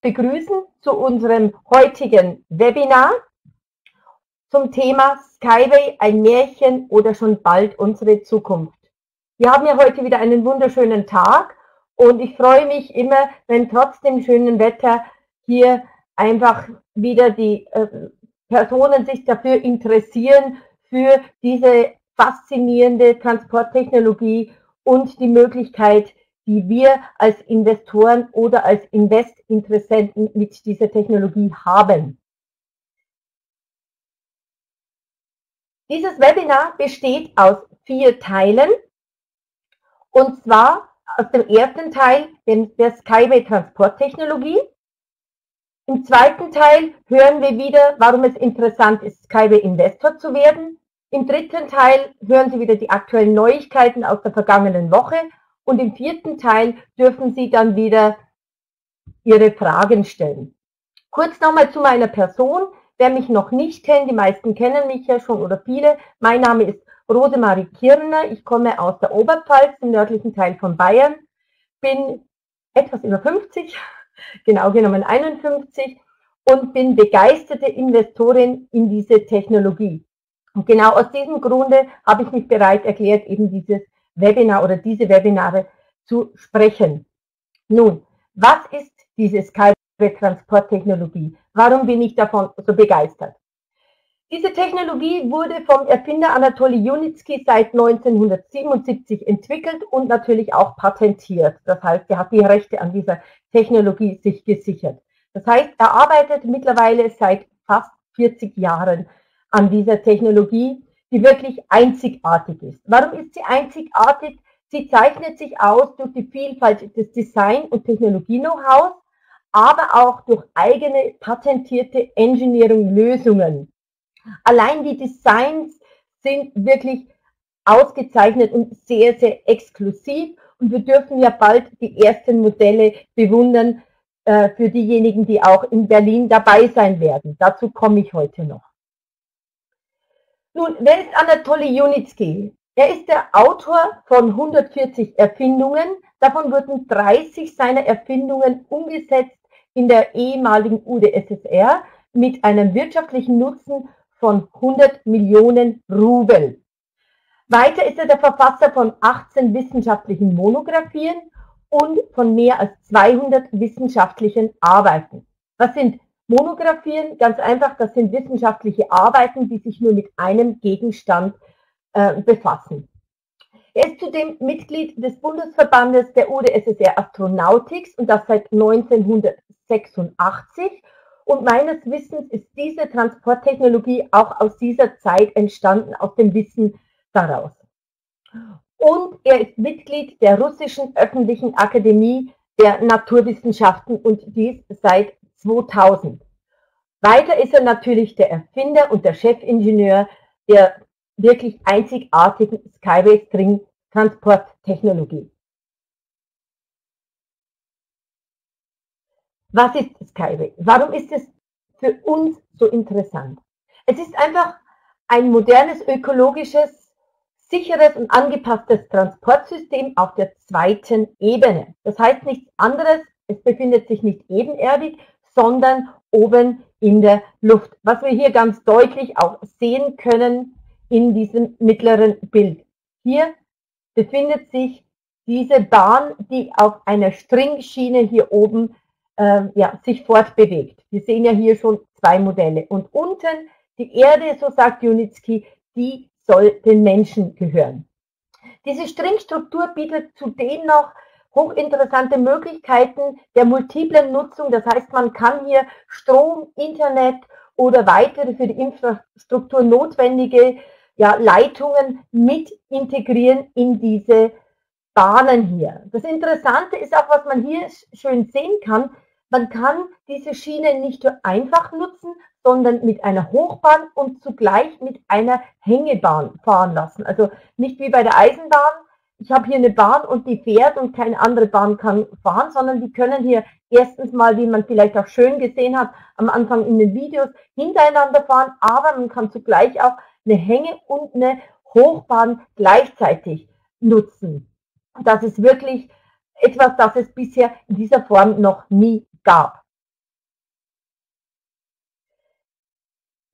begrüßen zu unserem heutigen Webinar zum Thema Skyway, ein Märchen oder schon bald unsere Zukunft. Wir haben ja heute wieder einen wunderschönen Tag und ich freue mich immer, wenn trotz dem schönen Wetter hier einfach wieder die äh, Personen sich dafür interessieren, für diese faszinierende Transporttechnologie und die Möglichkeit, die wir als Investoren oder als Investinteressenten mit dieser Technologie haben. Dieses Webinar besteht aus vier Teilen und zwar aus dem ersten Teil der Skyway Transporttechnologie. Im zweiten Teil hören wir wieder, warum es interessant ist, Skyway Investor zu werden. Im dritten Teil hören Sie wieder die aktuellen Neuigkeiten aus der vergangenen Woche und im vierten Teil dürfen Sie dann wieder Ihre Fragen stellen. Kurz nochmal zu meiner Person. Wer mich noch nicht kennt, die meisten kennen mich ja schon oder viele. Mein Name ist Rosemarie Kirner. Ich komme aus der Oberpfalz, im nördlichen Teil von Bayern. Bin etwas über 50, genau genommen 51 und bin begeisterte Investorin in diese Technologie. Und genau aus diesem Grunde habe ich mich bereit erklärt, eben dieses Webinar oder diese Webinare zu sprechen. Nun, was ist diese Skype-Transporttechnologie? Warum bin ich davon so begeistert? Diese Technologie wurde vom Erfinder Anatoly Junitsky seit 1977 entwickelt und natürlich auch patentiert. Das heißt, er hat die Rechte an dieser Technologie sich gesichert. Das heißt, er arbeitet mittlerweile seit fast 40 Jahren an dieser Technologie die wirklich einzigartig ist. Warum ist sie einzigartig? Sie zeichnet sich aus durch die Vielfalt des Design- und Technologie-Know-hows, aber auch durch eigene patentierte Engineering-Lösungen. Allein die Designs sind wirklich ausgezeichnet und sehr, sehr exklusiv. Und wir dürfen ja bald die ersten Modelle bewundern äh, für diejenigen, die auch in Berlin dabei sein werden. Dazu komme ich heute noch. Nun, wer ist Anatoly Junitsky? Er ist der Autor von 140 Erfindungen. Davon wurden 30 seiner Erfindungen umgesetzt in der ehemaligen UdSSR mit einem wirtschaftlichen Nutzen von 100 Millionen Rubel. Weiter ist er der Verfasser von 18 wissenschaftlichen Monographien und von mehr als 200 wissenschaftlichen Arbeiten. Was sind Monographien, ganz einfach, das sind wissenschaftliche Arbeiten, die sich nur mit einem Gegenstand äh, befassen. Er ist zudem Mitglied des Bundesverbandes der UdSSR Astronautics und das seit 1986. Und meines Wissens ist diese Transporttechnologie auch aus dieser Zeit entstanden, aus dem Wissen daraus. Und er ist Mitglied der russischen öffentlichen Akademie der Naturwissenschaften und dies seit 2000. Weiter ist er natürlich der Erfinder und der Chefingenieur der wirklich einzigartigen Skyway String Transporttechnologie. Was ist Skyway? Warum ist es für uns so interessant? Es ist einfach ein modernes, ökologisches, sicheres und angepasstes Transportsystem auf der zweiten Ebene. Das heißt nichts anderes, es befindet sich nicht ebenerdig, sondern oben in der Luft. Was wir hier ganz deutlich auch sehen können in diesem mittleren Bild. Hier befindet sich diese Bahn, die auf einer Stringschiene hier oben äh, ja, sich fortbewegt. Wir sehen ja hier schon zwei Modelle. Und unten die Erde, so sagt Junitsky, die soll den Menschen gehören. Diese Stringstruktur bietet zudem noch hochinteressante Möglichkeiten der multiplen Nutzung. Das heißt, man kann hier Strom, Internet oder weitere für die Infrastruktur notwendige ja, Leitungen mit integrieren in diese Bahnen hier. Das Interessante ist auch, was man hier schön sehen kann, man kann diese Schiene nicht nur einfach nutzen, sondern mit einer Hochbahn und zugleich mit einer Hängebahn fahren lassen. Also nicht wie bei der Eisenbahn, ich habe hier eine Bahn und die fährt und keine andere Bahn kann fahren, sondern die können hier erstens mal, wie man vielleicht auch schön gesehen hat, am Anfang in den Videos hintereinander fahren, aber man kann zugleich auch eine Hänge und eine Hochbahn gleichzeitig nutzen. Das ist wirklich etwas, das es bisher in dieser Form noch nie gab.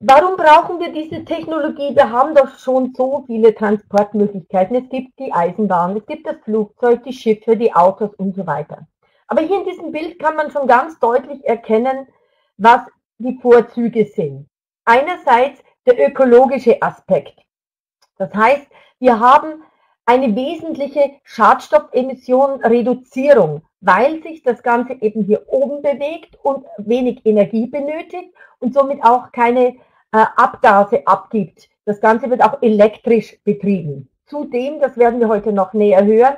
Warum brauchen wir diese Technologie? Wir haben doch schon so viele Transportmöglichkeiten. Es gibt die Eisenbahn, es gibt das Flugzeug, die Schiffe, die Autos und so weiter. Aber hier in diesem Bild kann man schon ganz deutlich erkennen, was die Vorzüge sind. Einerseits der ökologische Aspekt. Das heißt, wir haben eine wesentliche Schadstoffemissionreduzierung, weil sich das Ganze eben hier oben bewegt und wenig Energie benötigt und somit auch keine äh, Abgase abgibt. Das Ganze wird auch elektrisch betrieben. Zudem, das werden wir heute noch näher hören,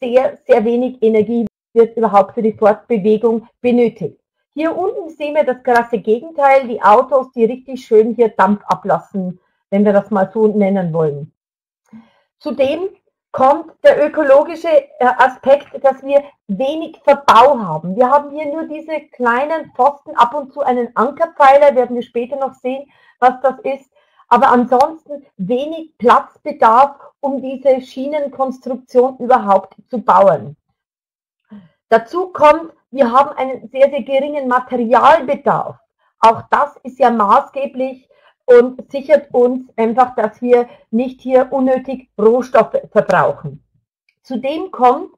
sehr, sehr wenig Energie wird überhaupt für die Fortbewegung benötigt. Hier unten sehen wir das krasse Gegenteil, die Autos, die richtig schön hier Dampf ablassen, wenn wir das mal so nennen wollen. Zudem kommt der ökologische äh, Aspekt, dass wir wenig Verbau haben. Wir haben hier nur diese kleinen Pfosten, ab und zu einen Ankerpfeiler, werden wir später noch sehen, was das ist. Aber ansonsten wenig Platzbedarf, um diese Schienenkonstruktion überhaupt zu bauen. Dazu kommt, wir haben einen sehr, sehr geringen Materialbedarf. Auch das ist ja maßgeblich und sichert uns einfach, dass wir nicht hier unnötig Rohstoffe verbrauchen. Zudem kommt,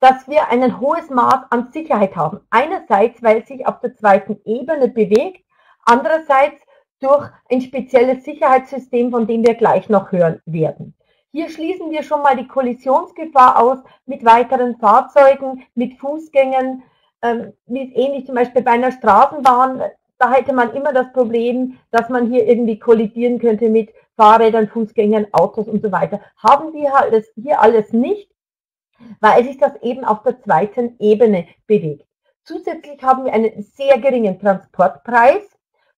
dass wir ein hohes Maß an Sicherheit haben. Einerseits, weil es sich auf der zweiten Ebene bewegt, andererseits durch ein spezielles Sicherheitssystem, von dem wir gleich noch hören werden. Hier schließen wir schon mal die Kollisionsgefahr aus mit weiteren Fahrzeugen, mit Fußgängern, ähm, wie es ähnlich zum Beispiel bei einer Straßenbahn da hätte man immer das Problem, dass man hier irgendwie kollidieren könnte mit Fahrrädern, Fußgängern, Autos und so weiter. Haben wir alles, hier alles nicht, weil sich das eben auf der zweiten Ebene bewegt. Zusätzlich haben wir einen sehr geringen Transportpreis,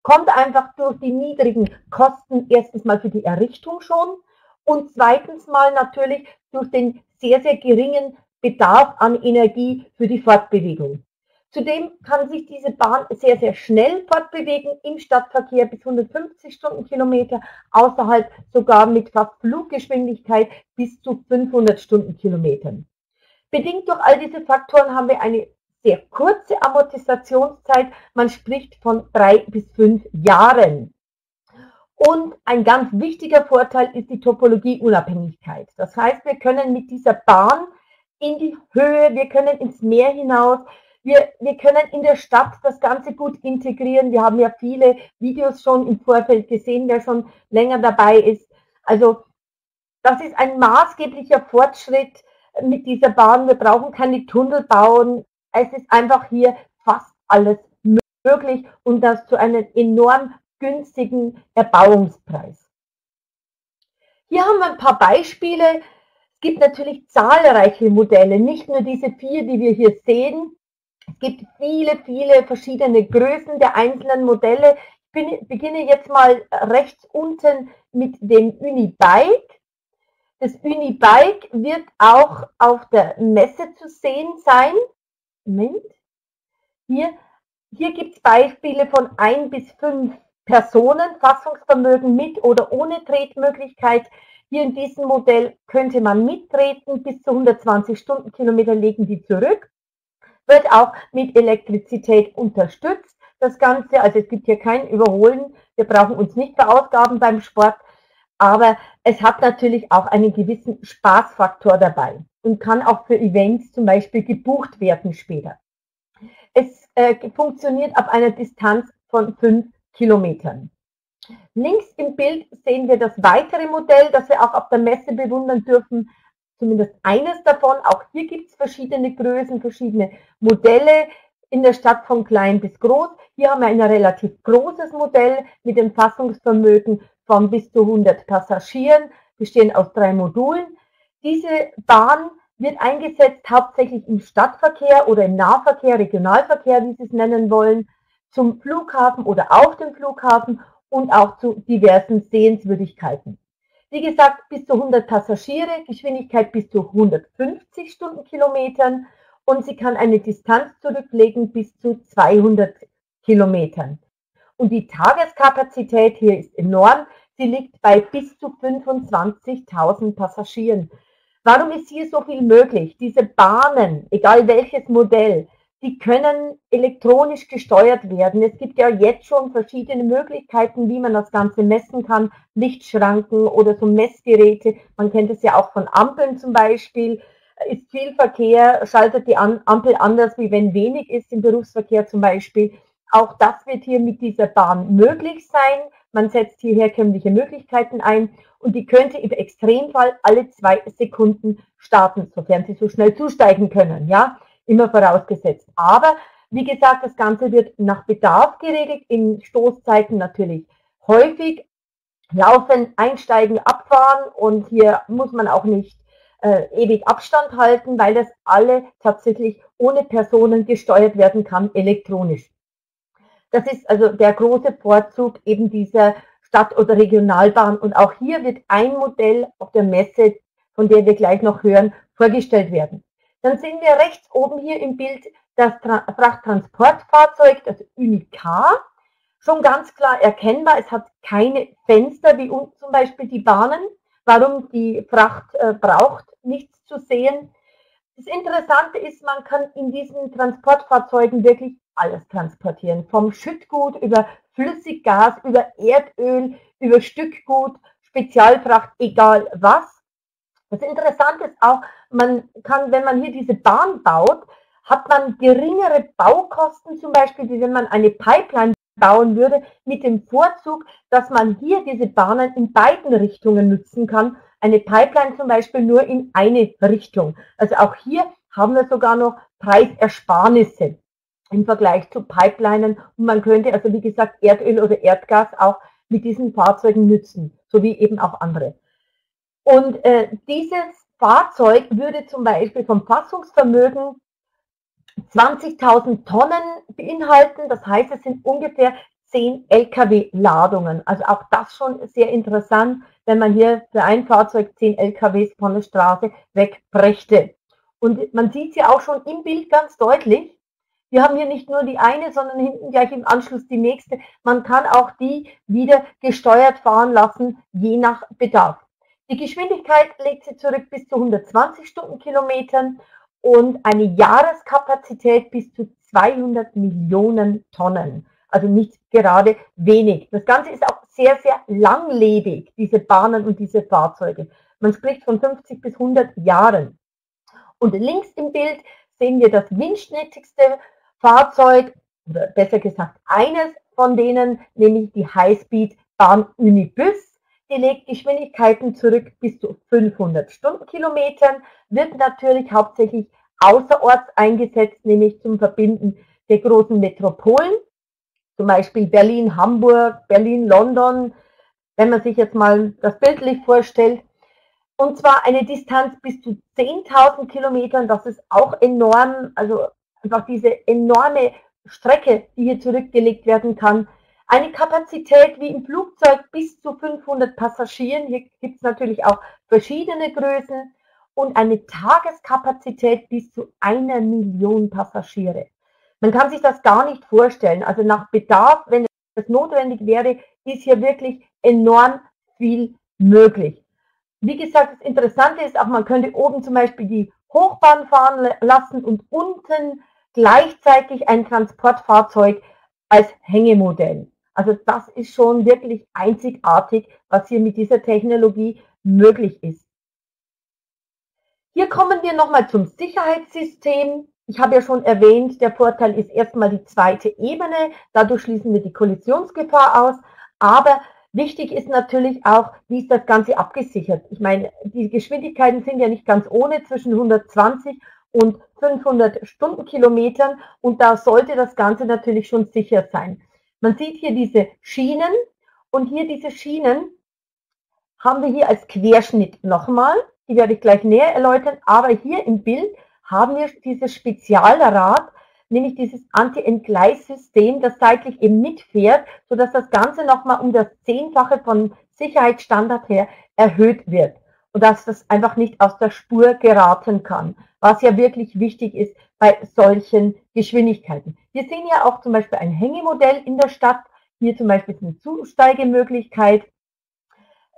kommt einfach durch die niedrigen Kosten erstens mal für die Errichtung schon und zweitens mal natürlich durch den sehr, sehr geringen Bedarf an Energie für die Fortbewegung. Zudem kann sich diese Bahn sehr, sehr schnell fortbewegen im Stadtverkehr bis 150 Stundenkilometer, außerhalb sogar mit fast Fluggeschwindigkeit bis zu 500 Stundenkilometern. Bedingt durch all diese Faktoren haben wir eine sehr kurze Amortisationszeit. Man spricht von drei bis fünf Jahren. Und ein ganz wichtiger Vorteil ist die Topologieunabhängigkeit. Das heißt, wir können mit dieser Bahn in die Höhe, wir können ins Meer hinaus, wir, wir können in der Stadt das Ganze gut integrieren. Wir haben ja viele Videos schon im Vorfeld gesehen, wer schon länger dabei ist. Also das ist ein maßgeblicher Fortschritt mit dieser Bahn. Wir brauchen keine Tunnel bauen. Es ist einfach hier fast alles möglich und das zu einem enorm günstigen Erbauungspreis. Hier haben wir ein paar Beispiele. Es gibt natürlich zahlreiche Modelle, nicht nur diese vier, die wir hier sehen. Es gibt viele, viele verschiedene Größen der einzelnen Modelle. Ich beginne jetzt mal rechts unten mit dem Unibike. Das Unibike wird auch auf der Messe zu sehen sein. Moment. Hier, hier gibt es Beispiele von ein bis fünf Personen, Fassungsvermögen mit oder ohne Tretmöglichkeit. Hier in diesem Modell könnte man mittreten, bis zu 120 Stundenkilometer legen die zurück wird auch mit Elektrizität unterstützt. Das Ganze, also es gibt hier kein Überholen. Wir brauchen uns nicht verausgaben beim Sport. Aber es hat natürlich auch einen gewissen Spaßfaktor dabei und kann auch für Events zum Beispiel gebucht werden später. Es äh, funktioniert ab einer Distanz von fünf Kilometern. Links im Bild sehen wir das weitere Modell, das wir auch auf der Messe bewundern dürfen zumindest eines davon. Auch hier gibt es verschiedene Größen, verschiedene Modelle in der Stadt von klein bis groß. Hier haben wir ein relativ großes Modell mit dem Fassungsvermögen von bis zu 100 Passagieren, bestehen aus drei Modulen. Diese Bahn wird eingesetzt hauptsächlich im Stadtverkehr oder im Nahverkehr, Regionalverkehr, wie Sie es nennen wollen, zum Flughafen oder auf dem Flughafen und auch zu diversen Sehenswürdigkeiten. Wie gesagt, bis zu 100 Passagiere, Geschwindigkeit bis zu 150 Stundenkilometern und sie kann eine Distanz zurücklegen bis zu 200 Kilometern. Und die Tageskapazität hier ist enorm. Sie liegt bei bis zu 25.000 Passagieren. Warum ist hier so viel möglich? Diese Bahnen, egal welches Modell, die können elektronisch gesteuert werden. Es gibt ja jetzt schon verschiedene Möglichkeiten, wie man das Ganze messen kann. Lichtschranken oder so Messgeräte. Man kennt es ja auch von Ampeln zum Beispiel. Ist viel Verkehr, schaltet die Ampel anders, wie wenn wenig ist im Berufsverkehr zum Beispiel. Auch das wird hier mit dieser Bahn möglich sein. Man setzt hier herkömmliche Möglichkeiten ein und die könnte im Extremfall alle zwei Sekunden starten, sofern sie so schnell zusteigen können. Ja, immer vorausgesetzt. Aber wie gesagt, das Ganze wird nach Bedarf geregelt, in Stoßzeiten natürlich häufig laufen, einsteigen, abfahren und hier muss man auch nicht äh, ewig Abstand halten, weil das alle tatsächlich ohne Personen gesteuert werden kann, elektronisch. Das ist also der große Vorzug eben dieser Stadt- oder Regionalbahn und auch hier wird ein Modell auf der Messe, von der wir gleich noch hören, vorgestellt werden. Dann sehen wir rechts oben hier im Bild das Tra Frachttransportfahrzeug, das Unicar. Schon ganz klar erkennbar, es hat keine Fenster wie unten zum Beispiel die Bahnen. Warum die Fracht äh, braucht, nichts zu sehen. Das Interessante ist, man kann in diesen Transportfahrzeugen wirklich alles transportieren. Vom Schüttgut über Flüssiggas, über Erdöl, über Stückgut, Spezialfracht, egal was. Das Interessante ist auch, man kann, wenn man hier diese Bahn baut, hat man geringere Baukosten, zum Beispiel, wie wenn man eine Pipeline bauen würde, mit dem Vorzug, dass man hier diese Bahnen in beiden Richtungen nutzen kann. Eine Pipeline zum Beispiel nur in eine Richtung. Also auch hier haben wir sogar noch Preisersparnisse im Vergleich zu Pipelinen. Und man könnte also, wie gesagt, Erdöl oder Erdgas auch mit diesen Fahrzeugen nützen, sowie eben auch andere. Und äh, dieses Fahrzeug würde zum Beispiel vom Fassungsvermögen 20.000 Tonnen beinhalten. Das heißt, es sind ungefähr 10 Lkw-Ladungen. Also auch das schon sehr interessant, wenn man hier für ein Fahrzeug 10 LKWs von der Straße wegbrächte. Und man sieht sie auch schon im Bild ganz deutlich. Wir haben hier nicht nur die eine, sondern hinten gleich im Anschluss die nächste. Man kann auch die wieder gesteuert fahren lassen, je nach Bedarf. Die Geschwindigkeit legt sie zurück bis zu 120 Stundenkilometern und eine Jahreskapazität bis zu 200 Millionen Tonnen. Also nicht gerade wenig. Das Ganze ist auch sehr, sehr langlebig, diese Bahnen und diese Fahrzeuge. Man spricht von 50 bis 100 Jahren. Und links im Bild sehen wir das windschnittigste Fahrzeug, oder besser gesagt eines von denen, nämlich die Highspeed Bahn Unibus die legt Geschwindigkeiten zurück bis zu 500 Stundenkilometern, wird natürlich hauptsächlich außerorts eingesetzt, nämlich zum Verbinden der großen Metropolen, zum Beispiel Berlin, Hamburg, Berlin, London, wenn man sich jetzt mal das bildlich vorstellt. Und zwar eine Distanz bis zu 10.000 Kilometern, das ist auch enorm, also einfach diese enorme Strecke, die hier zurückgelegt werden kann, eine Kapazität wie im Flugzeug bis zu 500 Passagieren. Hier gibt es natürlich auch verschiedene Größen und eine Tageskapazität bis zu einer Million Passagiere. Man kann sich das gar nicht vorstellen. Also nach Bedarf, wenn es notwendig wäre, ist hier wirklich enorm viel möglich. Wie gesagt, das Interessante ist auch, man könnte oben zum Beispiel die Hochbahn fahren lassen und unten gleichzeitig ein Transportfahrzeug als Hängemodell. Also das ist schon wirklich einzigartig, was hier mit dieser Technologie möglich ist. Hier kommen wir nochmal zum Sicherheitssystem. Ich habe ja schon erwähnt, der Vorteil ist erstmal die zweite Ebene. Dadurch schließen wir die Kollisionsgefahr aus. Aber wichtig ist natürlich auch, wie ist das Ganze abgesichert. Ich meine, die Geschwindigkeiten sind ja nicht ganz ohne zwischen 120 und 500 Stundenkilometern und da sollte das Ganze natürlich schon sicher sein. Man sieht hier diese Schienen und hier diese Schienen haben wir hier als Querschnitt nochmal. Die werde ich gleich näher erläutern. Aber hier im Bild haben wir dieses Spezialrad, nämlich dieses Anti-Entgleissystem, das seitlich eben mitfährt, sodass das Ganze nochmal um das Zehnfache von Sicherheitsstandard her erhöht wird und dass das einfach nicht aus der Spur geraten kann, was ja wirklich wichtig ist bei solchen Geschwindigkeiten. Wir sehen ja auch zum Beispiel ein Hängemodell in der Stadt. Hier zum Beispiel eine Zusteigemöglichkeit,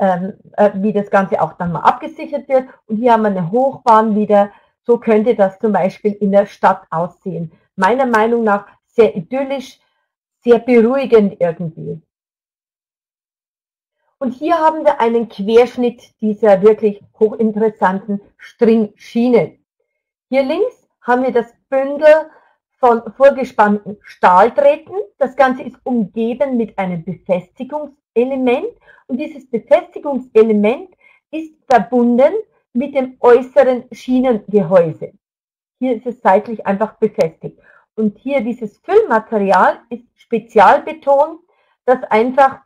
ähm, äh, wie das Ganze auch dann mal abgesichert wird. Und hier haben wir eine Hochbahn wieder. So könnte das zum Beispiel in der Stadt aussehen. meiner Meinung nach sehr idyllisch, sehr beruhigend irgendwie. Und hier haben wir einen Querschnitt dieser wirklich hochinteressanten Stringschiene. Hier links haben wir das Bündel von vorgespannten Stahldrähten. Das Ganze ist umgeben mit einem Befestigungselement und dieses Befestigungselement ist verbunden mit dem äußeren Schienengehäuse. Hier ist es seitlich einfach befestigt. Und hier dieses Füllmaterial ist spezialbetont, das einfach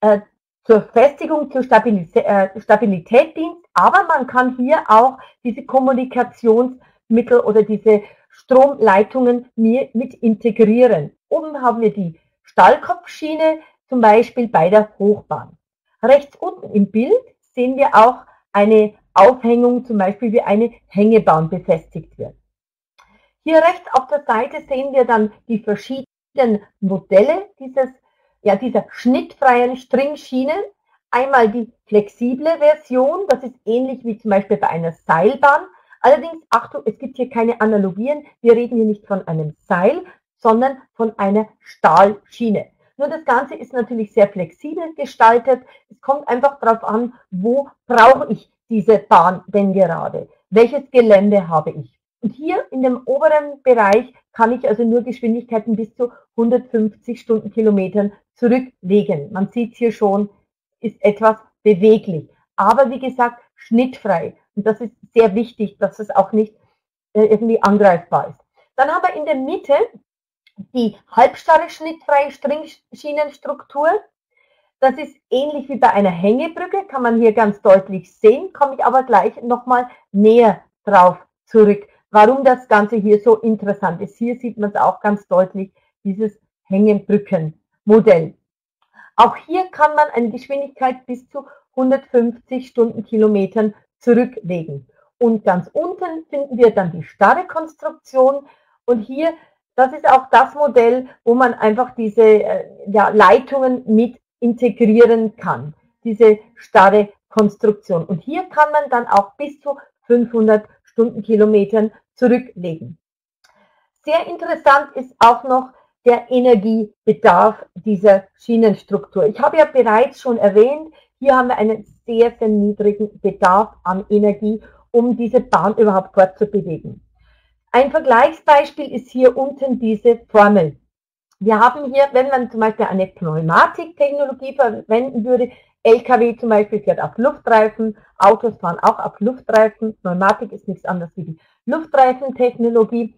äh, zur Festigung, zur Stabilität, äh, Stabilität dient, aber man kann hier auch diese Kommunikationsmittel oder diese Stromleitungen mit integrieren. Oben haben wir die Stahlkopfschiene, zum Beispiel bei der Hochbahn. Rechts unten im Bild sehen wir auch eine Aufhängung, zum Beispiel wie eine Hängebahn befestigt wird. Hier rechts auf der Seite sehen wir dann die verschiedenen Modelle dieses ja, dieser schnittfreien Stringschienen. Einmal die flexible Version, das ist ähnlich wie zum Beispiel bei einer Seilbahn. Allerdings, Achtung, es gibt hier keine Analogien. Wir reden hier nicht von einem Seil, sondern von einer Stahlschiene. Nur das Ganze ist natürlich sehr flexibel gestaltet. Es kommt einfach darauf an, wo brauche ich diese Bahn denn gerade? Welches Gelände habe ich? Und hier in dem oberen Bereich kann ich also nur Geschwindigkeiten bis zu 150 Stundenkilometern zurücklegen. Man sieht hier schon, ist etwas beweglich. Aber wie gesagt, schnittfrei. Und das ist sehr wichtig, dass es auch nicht äh, irgendwie angreifbar ist. Dann haben wir in der Mitte die halbstarre schnittfreie Stringschienenstruktur. Das ist ähnlich wie bei einer Hängebrücke, kann man hier ganz deutlich sehen, komme ich aber gleich nochmal näher drauf zurück, warum das Ganze hier so interessant ist. Hier sieht man es auch ganz deutlich, dieses Hängebrücken Modell. Auch hier kann man eine Geschwindigkeit bis zu 150 Stundenkilometern zurücklegen. Und ganz unten finden wir dann die starre Konstruktion. Und hier, das ist auch das Modell, wo man einfach diese äh, ja, Leitungen mit integrieren kann. Diese starre Konstruktion. Und hier kann man dann auch bis zu 500 Stundenkilometern zurücklegen. Sehr interessant ist auch noch der Energiebedarf dieser Schienenstruktur. Ich habe ja bereits schon erwähnt, hier haben wir einen sehr, sehr niedrigen Bedarf an Energie, um diese Bahn überhaupt fortzubewegen. Ein Vergleichsbeispiel ist hier unten diese Formel. Wir haben hier, wenn man zum Beispiel eine Pneumatiktechnologie verwenden würde, LKW zum Beispiel fährt auf Luftreifen, Autos fahren auch auf Luftreifen, Pneumatik ist nichts anderes wie die Luftreifentechnologie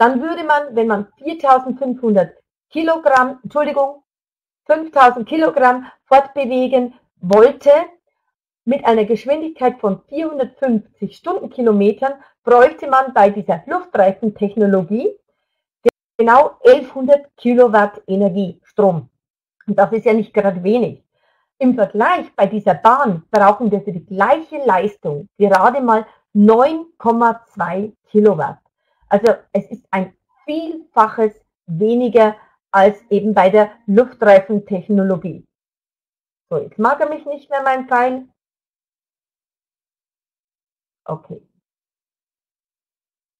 dann würde man, wenn man 4500 Kilogramm, Entschuldigung, 5000 Kilogramm fortbewegen wollte, mit einer Geschwindigkeit von 450 Stundenkilometern bräuchte man bei dieser Luftreifentechnologie genau 1100 Kilowatt Energiestrom. Und das ist ja nicht gerade wenig. Im Vergleich bei dieser Bahn brauchen wir für die gleiche Leistung gerade mal 9,2 Kilowatt. Also es ist ein Vielfaches weniger als eben bei der Luftreifentechnologie. So, jetzt mag er mich nicht mehr, mein Pfeil. Okay.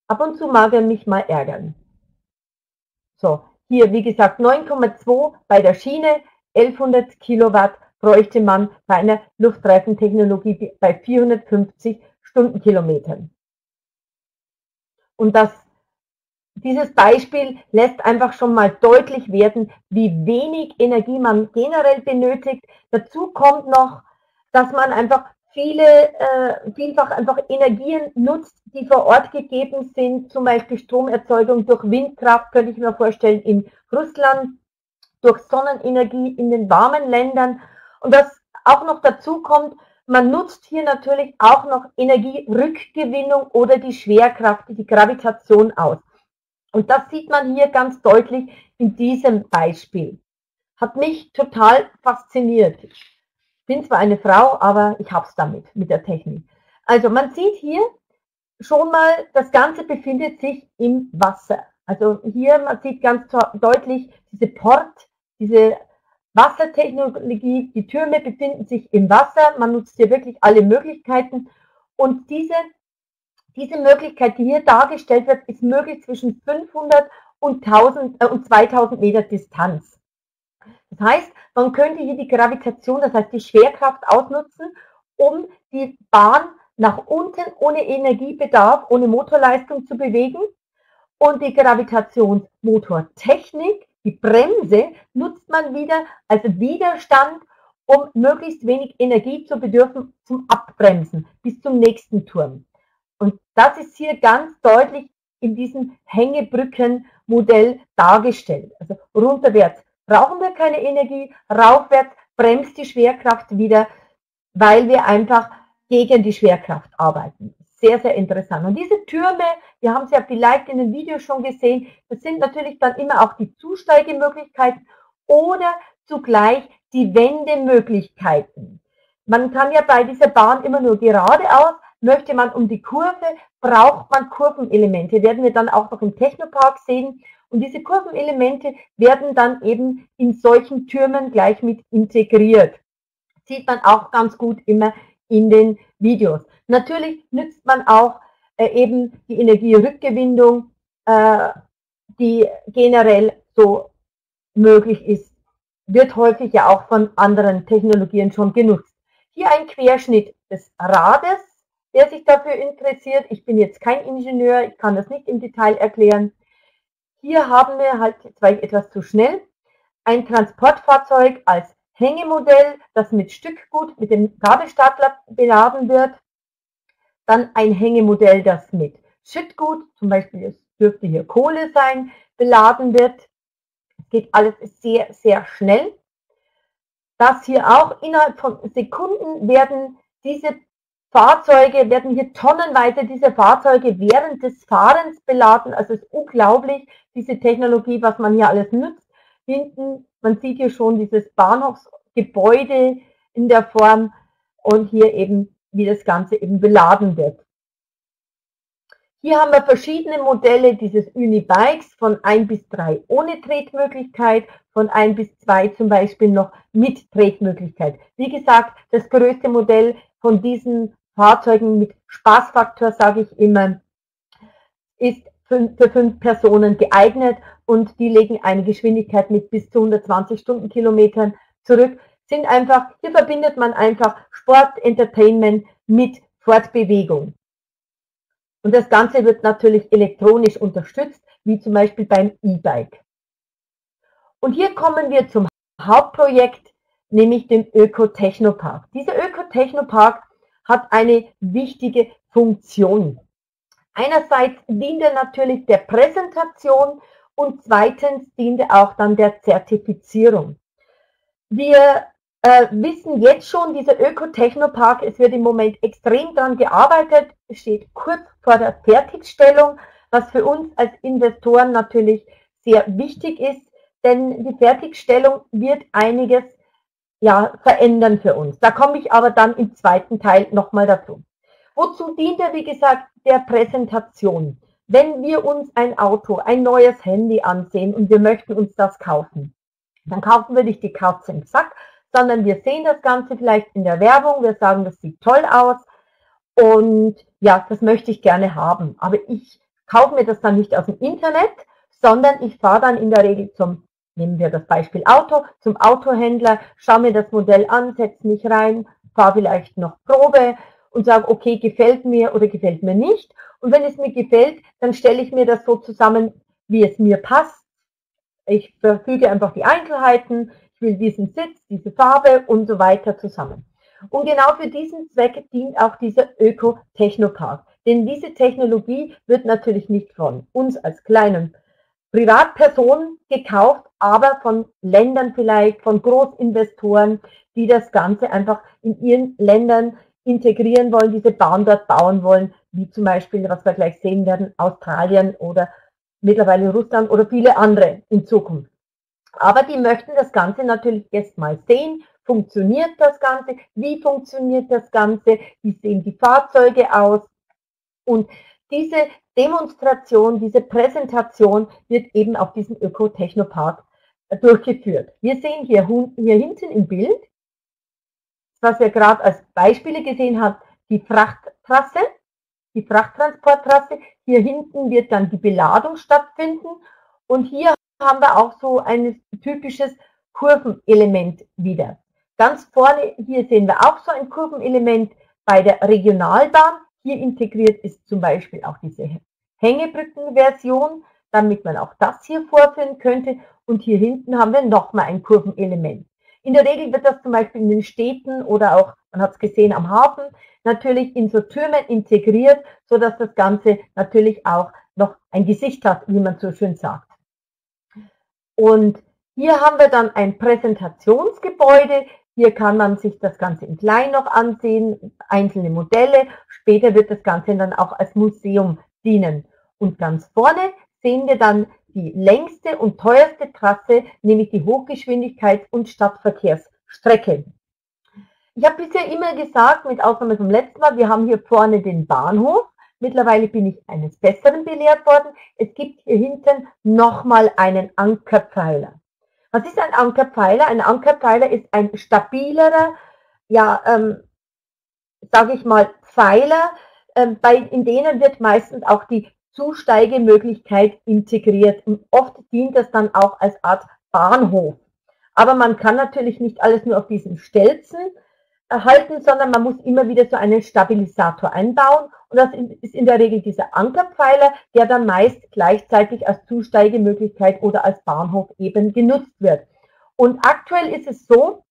Ab und zu mag er mich mal ärgern. So, hier wie gesagt 9,2 bei der Schiene, 1100 Kilowatt bräuchte man bei einer Luftreifentechnologie bei 450 Stundenkilometern. Und das, dieses Beispiel lässt einfach schon mal deutlich werden, wie wenig Energie man generell benötigt. Dazu kommt noch, dass man einfach viele, äh, vielfach einfach Energien nutzt, die vor Ort gegeben sind, zum Beispiel Stromerzeugung durch Windkraft, könnte ich mir vorstellen, in Russland, durch Sonnenenergie in den warmen Ländern. Und was auch noch dazu kommt, man nutzt hier natürlich auch noch Energierückgewinnung oder die Schwerkraft, die Gravitation aus. Und das sieht man hier ganz deutlich in diesem Beispiel. Hat mich total fasziniert. Ich bin zwar eine Frau, aber ich hab's damit, mit der Technik. Also man sieht hier schon mal, das Ganze befindet sich im Wasser. Also hier, man sieht ganz deutlich diese Port, diese Wassertechnologie, die Türme befinden sich im Wasser, man nutzt hier wirklich alle Möglichkeiten und diese Diese Möglichkeit, die hier dargestellt wird, ist möglich zwischen 500 und, 1000, äh, und 2000 Meter Distanz. Das heißt, man könnte hier die Gravitation, das heißt die Schwerkraft ausnutzen, um die Bahn nach unten ohne Energiebedarf, ohne Motorleistung zu bewegen. Und die Gravitationsmotortechnik, die Bremse, nutzt man wieder als Widerstand, um möglichst wenig Energie zu bedürfen zum Abbremsen bis zum nächsten Turm. Und das ist hier ganz deutlich in diesem Hängebrückenmodell dargestellt. Also runterwärts brauchen wir keine Energie, raufwärts bremst die Schwerkraft wieder, weil wir einfach gegen die Schwerkraft arbeiten. Sehr, sehr interessant. Und diese Türme, wir haben sie ja vielleicht in den Videos schon gesehen, das sind natürlich dann immer auch die Zusteigemöglichkeiten oder zugleich die Wendemöglichkeiten. Man kann ja bei dieser Bahn immer nur geradeaus, möchte man um die Kurve, braucht man Kurvenelemente. Werden wir dann auch noch im Technopark sehen. Und diese Kurvenelemente werden dann eben in solchen Türmen gleich mit integriert. Sieht man auch ganz gut immer in den Videos. Natürlich nützt man auch äh, eben die Energierückgewinnung, äh, die generell so möglich ist, wird häufig ja auch von anderen Technologien schon genutzt. Hier ein Querschnitt des Rades Wer sich dafür interessiert, ich bin jetzt kein Ingenieur, ich kann das nicht im Detail erklären. Hier haben wir halt, jetzt war ich etwas zu schnell, ein Transportfahrzeug als Hängemodell, das mit Stückgut, mit dem Gabelstapler beladen wird. Dann ein Hängemodell, das mit Schüttgut, zum Beispiel es dürfte hier Kohle sein, beladen wird. Geht alles sehr, sehr schnell. Das hier auch innerhalb von Sekunden werden diese Fahrzeuge werden hier tonnenweise diese Fahrzeuge während des Fahrens beladen. Also es ist unglaublich, diese Technologie, was man hier alles nutzt. Hinten, man sieht hier schon dieses Bahnhofsgebäude in der Form und hier eben, wie das Ganze eben beladen wird. Hier haben wir verschiedene Modelle dieses Unibikes von 1 bis 3 ohne Tretmöglichkeit, von 1 bis 2 zum Beispiel noch mit Tretmöglichkeit. Wie gesagt, das größte Modell von diesen Fahrzeugen mit Spaßfaktor, sage ich immer, ist für fünf Personen geeignet und die legen eine Geschwindigkeit mit bis zu 120 Stundenkilometern zurück. Sind einfach, hier verbindet man einfach Sport, Entertainment mit Fortbewegung. Und das Ganze wird natürlich elektronisch unterstützt, wie zum Beispiel beim E-Bike. Und hier kommen wir zum Hauptprojekt, nämlich dem Öko-Technopark. Dieser Öko-Technopark hat eine wichtige Funktion. Einerseits dient er natürlich der Präsentation und zweitens dient er auch dann der Zertifizierung. Wir äh, wissen jetzt schon, dieser Ökotechnopark, es wird im Moment extrem daran gearbeitet, steht kurz vor der Fertigstellung, was für uns als Investoren natürlich sehr wichtig ist, denn die Fertigstellung wird einiges ja, verändern für uns. Da komme ich aber dann im zweiten Teil nochmal dazu. Wozu dient er, wie gesagt, der Präsentation? Wenn wir uns ein Auto, ein neues Handy ansehen und wir möchten uns das kaufen, dann kaufen wir nicht die Katze im Sack, sondern wir sehen das Ganze vielleicht in der Werbung, wir sagen, das sieht toll aus und ja, das möchte ich gerne haben. Aber ich kaufe mir das dann nicht aus dem Internet, sondern ich fahre dann in der Regel zum Nehmen wir das Beispiel Auto, zum Autohändler, schaue mir das Modell an, setze mich rein, fahre vielleicht noch Probe und sage, okay, gefällt mir oder gefällt mir nicht. Und wenn es mir gefällt, dann stelle ich mir das so zusammen, wie es mir passt. Ich verfüge einfach die Einzelheiten, will diesen Sitz, diese Farbe und so weiter zusammen. Und genau für diesen Zweck dient auch dieser Öko-Technopark. Denn diese Technologie wird natürlich nicht von uns als kleinen Privatpersonen gekauft, aber von Ländern vielleicht, von Großinvestoren, die das Ganze einfach in ihren Ländern integrieren wollen, diese Bahn dort bauen wollen, wie zum Beispiel, was wir gleich sehen werden, Australien oder mittlerweile Russland oder viele andere in Zukunft. Aber die möchten das Ganze natürlich erst mal sehen. Funktioniert das Ganze? Wie funktioniert das Ganze? Wie sehen die Fahrzeuge aus? Und diese Demonstration, diese Präsentation wird eben auf diesem Öko-Technopark äh, durchgeführt. Wir sehen hier, hier hinten im Bild, was wir gerade als Beispiele gesehen haben, die Frachttrasse. die Frachttransporttrasse. Hier hinten wird dann die Beladung stattfinden. Und hier haben wir auch so ein typisches Kurvenelement wieder. Ganz vorne, hier sehen wir auch so ein Kurvenelement bei der Regionalbahn. Hier integriert ist zum Beispiel auch diese Hängebrückenversion, damit man auch das hier vorführen könnte. Und hier hinten haben wir nochmal ein Kurvenelement. In der Regel wird das zum Beispiel in den Städten oder auch, man hat es gesehen, am Hafen, natürlich in so Türmen integriert, so dass das Ganze natürlich auch noch ein Gesicht hat, wie man so schön sagt. Und hier haben wir dann ein Präsentationsgebäude. Hier kann man sich das Ganze in klein noch ansehen, einzelne Modelle. Später wird das Ganze dann auch als Museum dienen. Und ganz vorne sehen wir dann die längste und teuerste Trasse, nämlich die Hochgeschwindigkeits- und Stadtverkehrsstrecke. Ich habe bisher immer gesagt, mit Ausnahme vom letzten Mal, wir haben hier vorne den Bahnhof. Mittlerweile bin ich eines Besseren belehrt worden. Es gibt hier hinten nochmal einen Ankerpfeiler. Was ist ein Ankerpfeiler? Ein Ankerpfeiler ist ein stabilerer, ja, ähm, sage ich mal, Pfeiler, ähm, bei, in denen wird meistens auch die Zusteigemöglichkeit integriert. Und oft dient das dann auch als Art Bahnhof. Aber man kann natürlich nicht alles nur auf diesen Stelzen erhalten, sondern man muss immer wieder so einen Stabilisator einbauen. Und das ist in der Regel dieser Ankerpfeiler, der dann meist gleichzeitig als Zusteigemöglichkeit oder als Bahnhof eben genutzt wird. Und aktuell ist es so,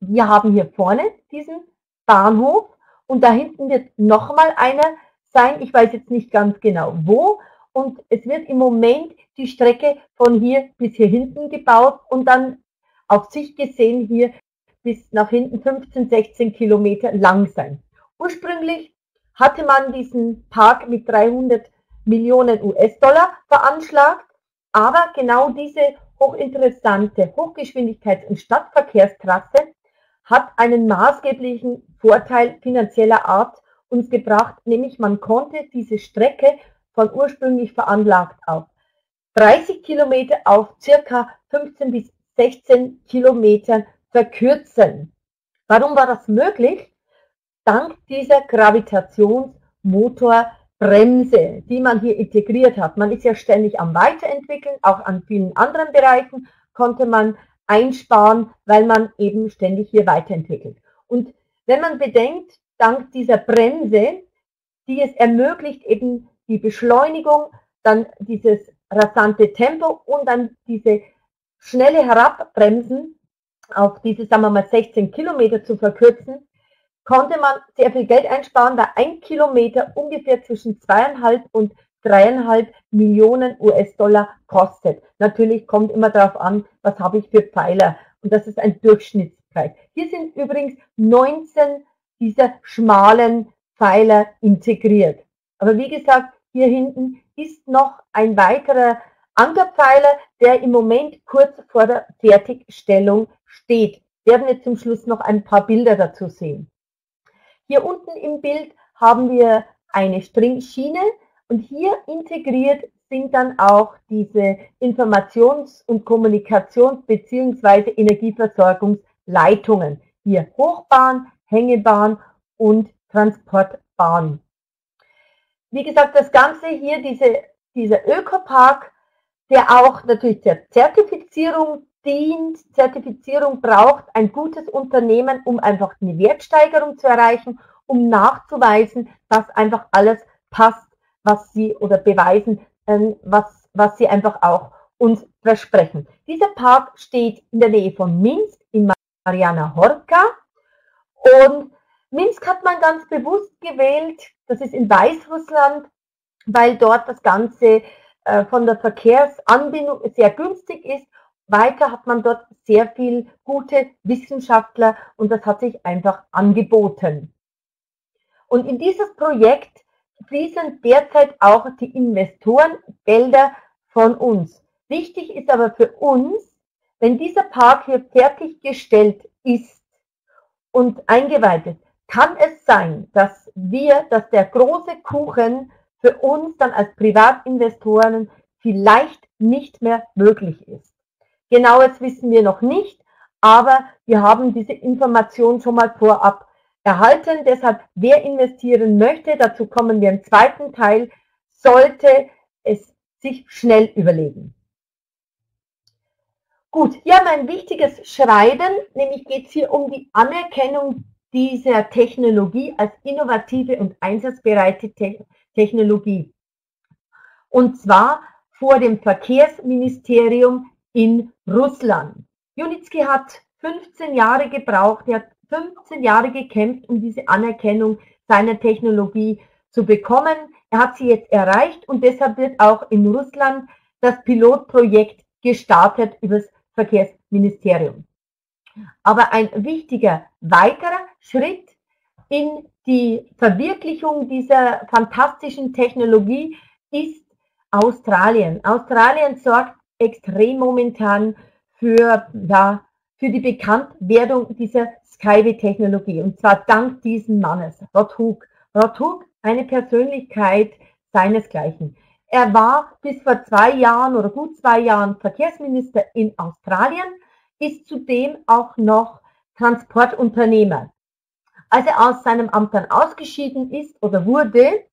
wir haben hier vorne diesen Bahnhof und da hinten wird nochmal einer sein. Ich weiß jetzt nicht ganz genau wo. Und es wird im Moment die Strecke von hier bis hier hinten gebaut und dann auf sich gesehen hier bis nach hinten 15, 16 Kilometer lang sein. Ursprünglich hatte man diesen Park mit 300 Millionen US-Dollar veranschlagt, aber genau diese hochinteressante Hochgeschwindigkeits- und Stadtverkehrstrasse hat einen maßgeblichen Vorteil finanzieller Art uns gebracht, nämlich man konnte diese Strecke von ursprünglich veranlagt auf 30 Kilometer auf circa 15 bis 16 Kilometern verkürzen. Warum war das möglich? Dank dieser Gravitationsmotorbremse, die man hier integriert hat. Man ist ja ständig am Weiterentwickeln, auch an vielen anderen Bereichen konnte man einsparen, weil man eben ständig hier weiterentwickelt. Und wenn man bedenkt, dank dieser Bremse, die es ermöglicht, eben die Beschleunigung, dann dieses rasante Tempo und dann diese schnelle Herabbremsen auf diese, sagen wir mal, 16 Kilometer zu verkürzen, konnte man sehr viel Geld einsparen, da ein Kilometer ungefähr zwischen zweieinhalb und dreieinhalb Millionen US-Dollar kostet. Natürlich kommt immer darauf an, was habe ich für Pfeiler. Und das ist ein Durchschnittspreis. Hier sind übrigens 19 dieser schmalen Pfeiler integriert. Aber wie gesagt, hier hinten ist noch ein weiterer Ankerpfeiler, der im Moment kurz vor der Fertigstellung steht. Werden wir zum Schluss noch ein paar Bilder dazu sehen. Hier unten im Bild haben wir eine Stringschiene und hier integriert sind dann auch diese Informations- und Kommunikations- bzw. Energieversorgungsleitungen. Hier Hochbahn, Hängebahn und Transportbahn. Wie gesagt, das Ganze hier, diese, dieser Ökopark, der auch natürlich der Zertifizierung Zertifizierung braucht ein gutes Unternehmen, um einfach eine Wertsteigerung zu erreichen, um nachzuweisen, dass einfach alles passt, was sie oder beweisen, ähm, was, was sie einfach auch uns versprechen. Dieser Park steht in der Nähe von Minsk in Mariana Horka und Minsk hat man ganz bewusst gewählt, das ist in Weißrussland, weil dort das Ganze äh, von der Verkehrsanbindung sehr günstig ist. Weiter hat man dort sehr viel gute Wissenschaftler und das hat sich einfach angeboten. Und in dieses Projekt fließen derzeit auch die Investorengelder von uns. Wichtig ist aber für uns, wenn dieser Park hier fertiggestellt ist, und eingeweiht kann es sein, dass wir, dass der große Kuchen für uns dann als Privatinvestoren vielleicht nicht mehr möglich ist. Genaues wissen wir noch nicht, aber wir haben diese Information schon mal vorab erhalten. Deshalb, wer investieren möchte, dazu kommen wir im zweiten Teil, sollte es sich schnell überlegen. Gut, hier mein wichtiges Schreiben, nämlich geht es hier um die Anerkennung dieser Technologie als innovative und einsatzbereite Te Technologie. Und zwar vor dem Verkehrsministerium in Russland. Junitski hat 15 Jahre gebraucht, er hat 15 Jahre gekämpft, um diese Anerkennung seiner Technologie zu bekommen. Er hat sie jetzt erreicht und deshalb wird auch in Russland das Pilotprojekt gestartet über das Verkehrsministerium. Aber ein wichtiger weiterer Schritt in die Verwirklichung dieser fantastischen Technologie ist Australien. Australien sorgt extrem momentan für, ja, für die Bekanntwerdung dieser Skyway-Technologie. Und zwar dank diesen Mannes, Rod Hook. Rod Hook, eine Persönlichkeit seinesgleichen. Er war bis vor zwei Jahren oder gut zwei Jahren Verkehrsminister in Australien, ist zudem auch noch Transportunternehmer. Als er aus seinem Amt dann ausgeschieden ist oder wurde,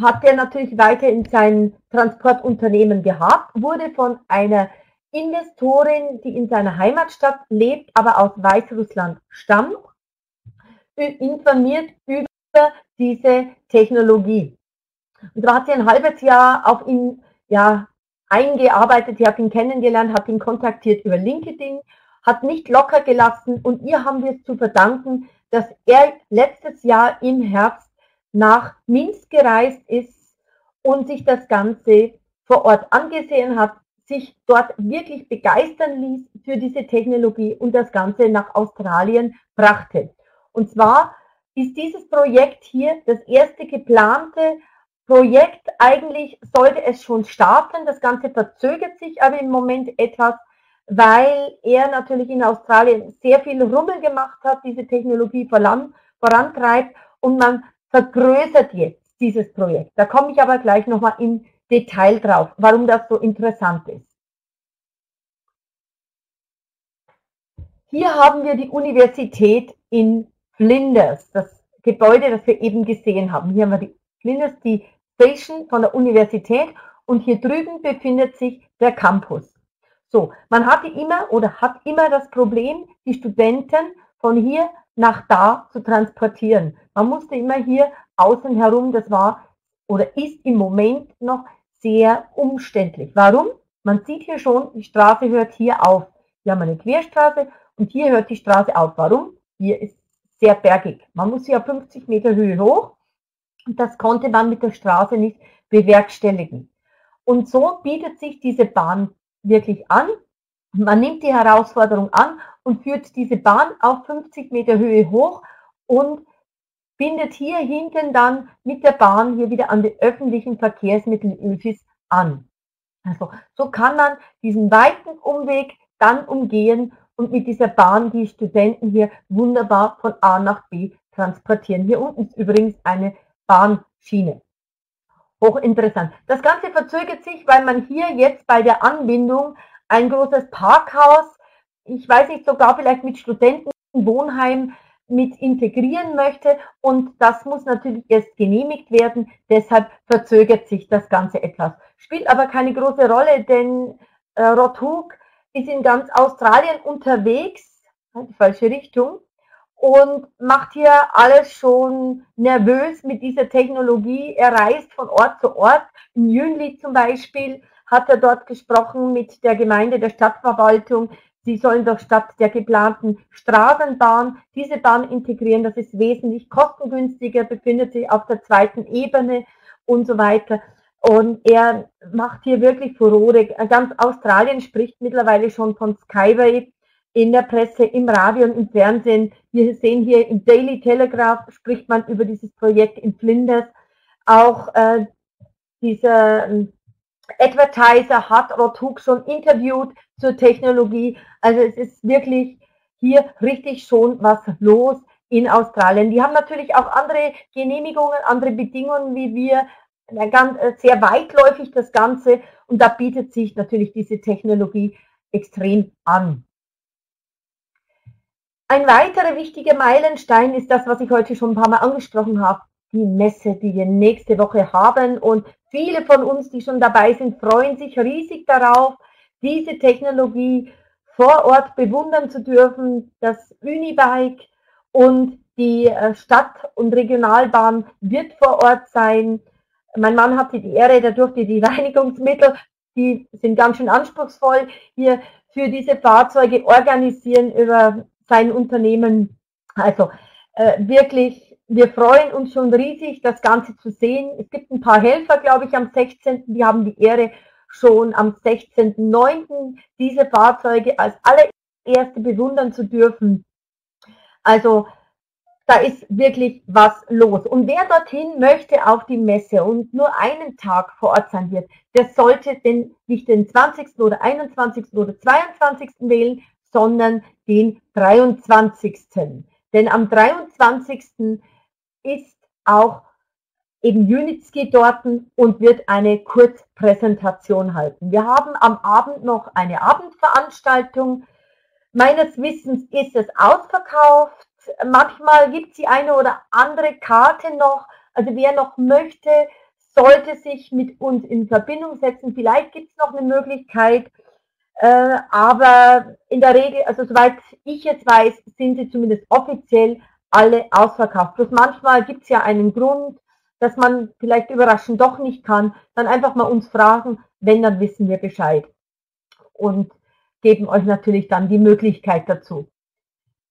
hat er natürlich weiter in sein Transportunternehmen gehabt, wurde von einer Investorin, die in seiner Heimatstadt lebt, aber aus Weißrussland stammt, informiert über diese Technologie. Und da hat sie ein halbes Jahr auf ihn ja, eingearbeitet, sie hat ihn kennengelernt, hat ihn kontaktiert über LinkedIn, hat nicht locker gelassen und ihr haben wir es zu verdanken, dass er letztes Jahr im Herbst nach Minsk gereist ist und sich das Ganze vor Ort angesehen hat, sich dort wirklich begeistern ließ für diese Technologie und das Ganze nach Australien brachte. Und zwar ist dieses Projekt hier das erste geplante Projekt. Eigentlich sollte es schon starten. Das Ganze verzögert sich aber im Moment etwas, weil er natürlich in Australien sehr viel Rummel gemacht hat, diese Technologie voran, vorantreibt und man vergrößert jetzt dieses Projekt. Da komme ich aber gleich nochmal im Detail drauf, warum das so interessant ist. Hier haben wir die Universität in Flinders, das Gebäude, das wir eben gesehen haben. Hier haben wir die Flinders, die Station von der Universität und hier drüben befindet sich der Campus. So, man hatte immer oder hat immer das Problem, die Studenten von hier nach da zu transportieren. Man musste immer hier außen herum, das war oder ist im Moment noch sehr umständlich. Warum? Man sieht hier schon, die Straße hört hier auf. Wir haben eine Querstraße und hier hört die Straße auf. Warum? Hier ist sehr bergig. Man muss hier auf 50 Meter Höhe hoch und das konnte man mit der Straße nicht bewerkstelligen. Und so bietet sich diese Bahn wirklich an. Man nimmt die Herausforderung an und führt diese Bahn auf 50 Meter Höhe hoch und bindet hier hinten dann mit der Bahn hier wieder an die öffentlichen Verkehrsmittel ÖFIS an. Also so kann man diesen weiten Umweg dann umgehen und mit dieser Bahn die Studenten hier wunderbar von A nach B transportieren. Hier unten ist übrigens eine Bahnschiene. Hochinteressant. Das Ganze verzögert sich, weil man hier jetzt bei der Anbindung ein großes Parkhaus, ich weiß nicht, sogar vielleicht mit Studentenwohnheim mit integrieren möchte und das muss natürlich erst genehmigt werden, deshalb verzögert sich das Ganze etwas. Spielt aber keine große Rolle, denn äh, Rothug ist in ganz Australien unterwegs, die falsche Richtung, und macht hier alles schon nervös mit dieser Technologie. Er reist von Ort zu Ort. In Jünli zum Beispiel hat er dort gesprochen mit der Gemeinde, der Stadtverwaltung. Sie sollen doch statt der geplanten Straßenbahn diese Bahn integrieren. Das ist wesentlich kostengünstiger, befindet sich auf der zweiten Ebene und so weiter. Und er macht hier wirklich Furore. Ganz Australien spricht mittlerweile schon von Skyway in der Presse, im Radio und im Fernsehen. Wir sehen hier im Daily Telegraph spricht man über dieses Projekt in Flinders. Auch äh, dieser äh, Advertiser hat Rothug schon interviewt zur Technologie. Also es ist wirklich hier richtig schon was los in Australien. Die haben natürlich auch andere Genehmigungen, andere Bedingungen wie wir, äh, sehr weitläufig das Ganze und da bietet sich natürlich diese Technologie extrem an. Ein weiterer wichtiger Meilenstein ist das, was ich heute schon ein paar Mal angesprochen habe, die Messe, die wir nächste Woche haben. Und viele von uns, die schon dabei sind, freuen sich riesig darauf, diese Technologie vor Ort bewundern zu dürfen. Das Unibike und die äh, Stadt- und Regionalbahn wird vor Ort sein. Mein Mann hatte die Ehre, da durfte die Reinigungsmittel, die sind ganz schön anspruchsvoll, hier für diese Fahrzeuge organisieren über sein Unternehmen. Also äh, wirklich, wir freuen uns schon riesig, das Ganze zu sehen. Es gibt ein paar Helfer, glaube ich, am 16. Die haben die Ehre, schon am 16.09. diese Fahrzeuge als allererste bewundern zu dürfen. Also da ist wirklich was los. Und wer dorthin möchte auf die Messe und nur einen Tag vor Ort sein wird, der sollte den, nicht den 20. oder 21. oder 22. wählen, sondern den 23. Denn am 23. ist auch eben Unitsky dort und wird eine Kurzpräsentation halten. Wir haben am Abend noch eine Abendveranstaltung. Meines Wissens ist es ausverkauft. Manchmal gibt es die eine oder andere Karte noch. Also wer noch möchte, sollte sich mit uns in Verbindung setzen. Vielleicht gibt es noch eine Möglichkeit, äh, aber in der Regel, also soweit ich jetzt weiß, sind sie zumindest offiziell alle ausverkauft. Plus manchmal gibt es ja einen Grund, dass man vielleicht überraschend doch nicht kann. Dann einfach mal uns fragen, wenn, dann wissen wir Bescheid. Und geben euch natürlich dann die Möglichkeit dazu.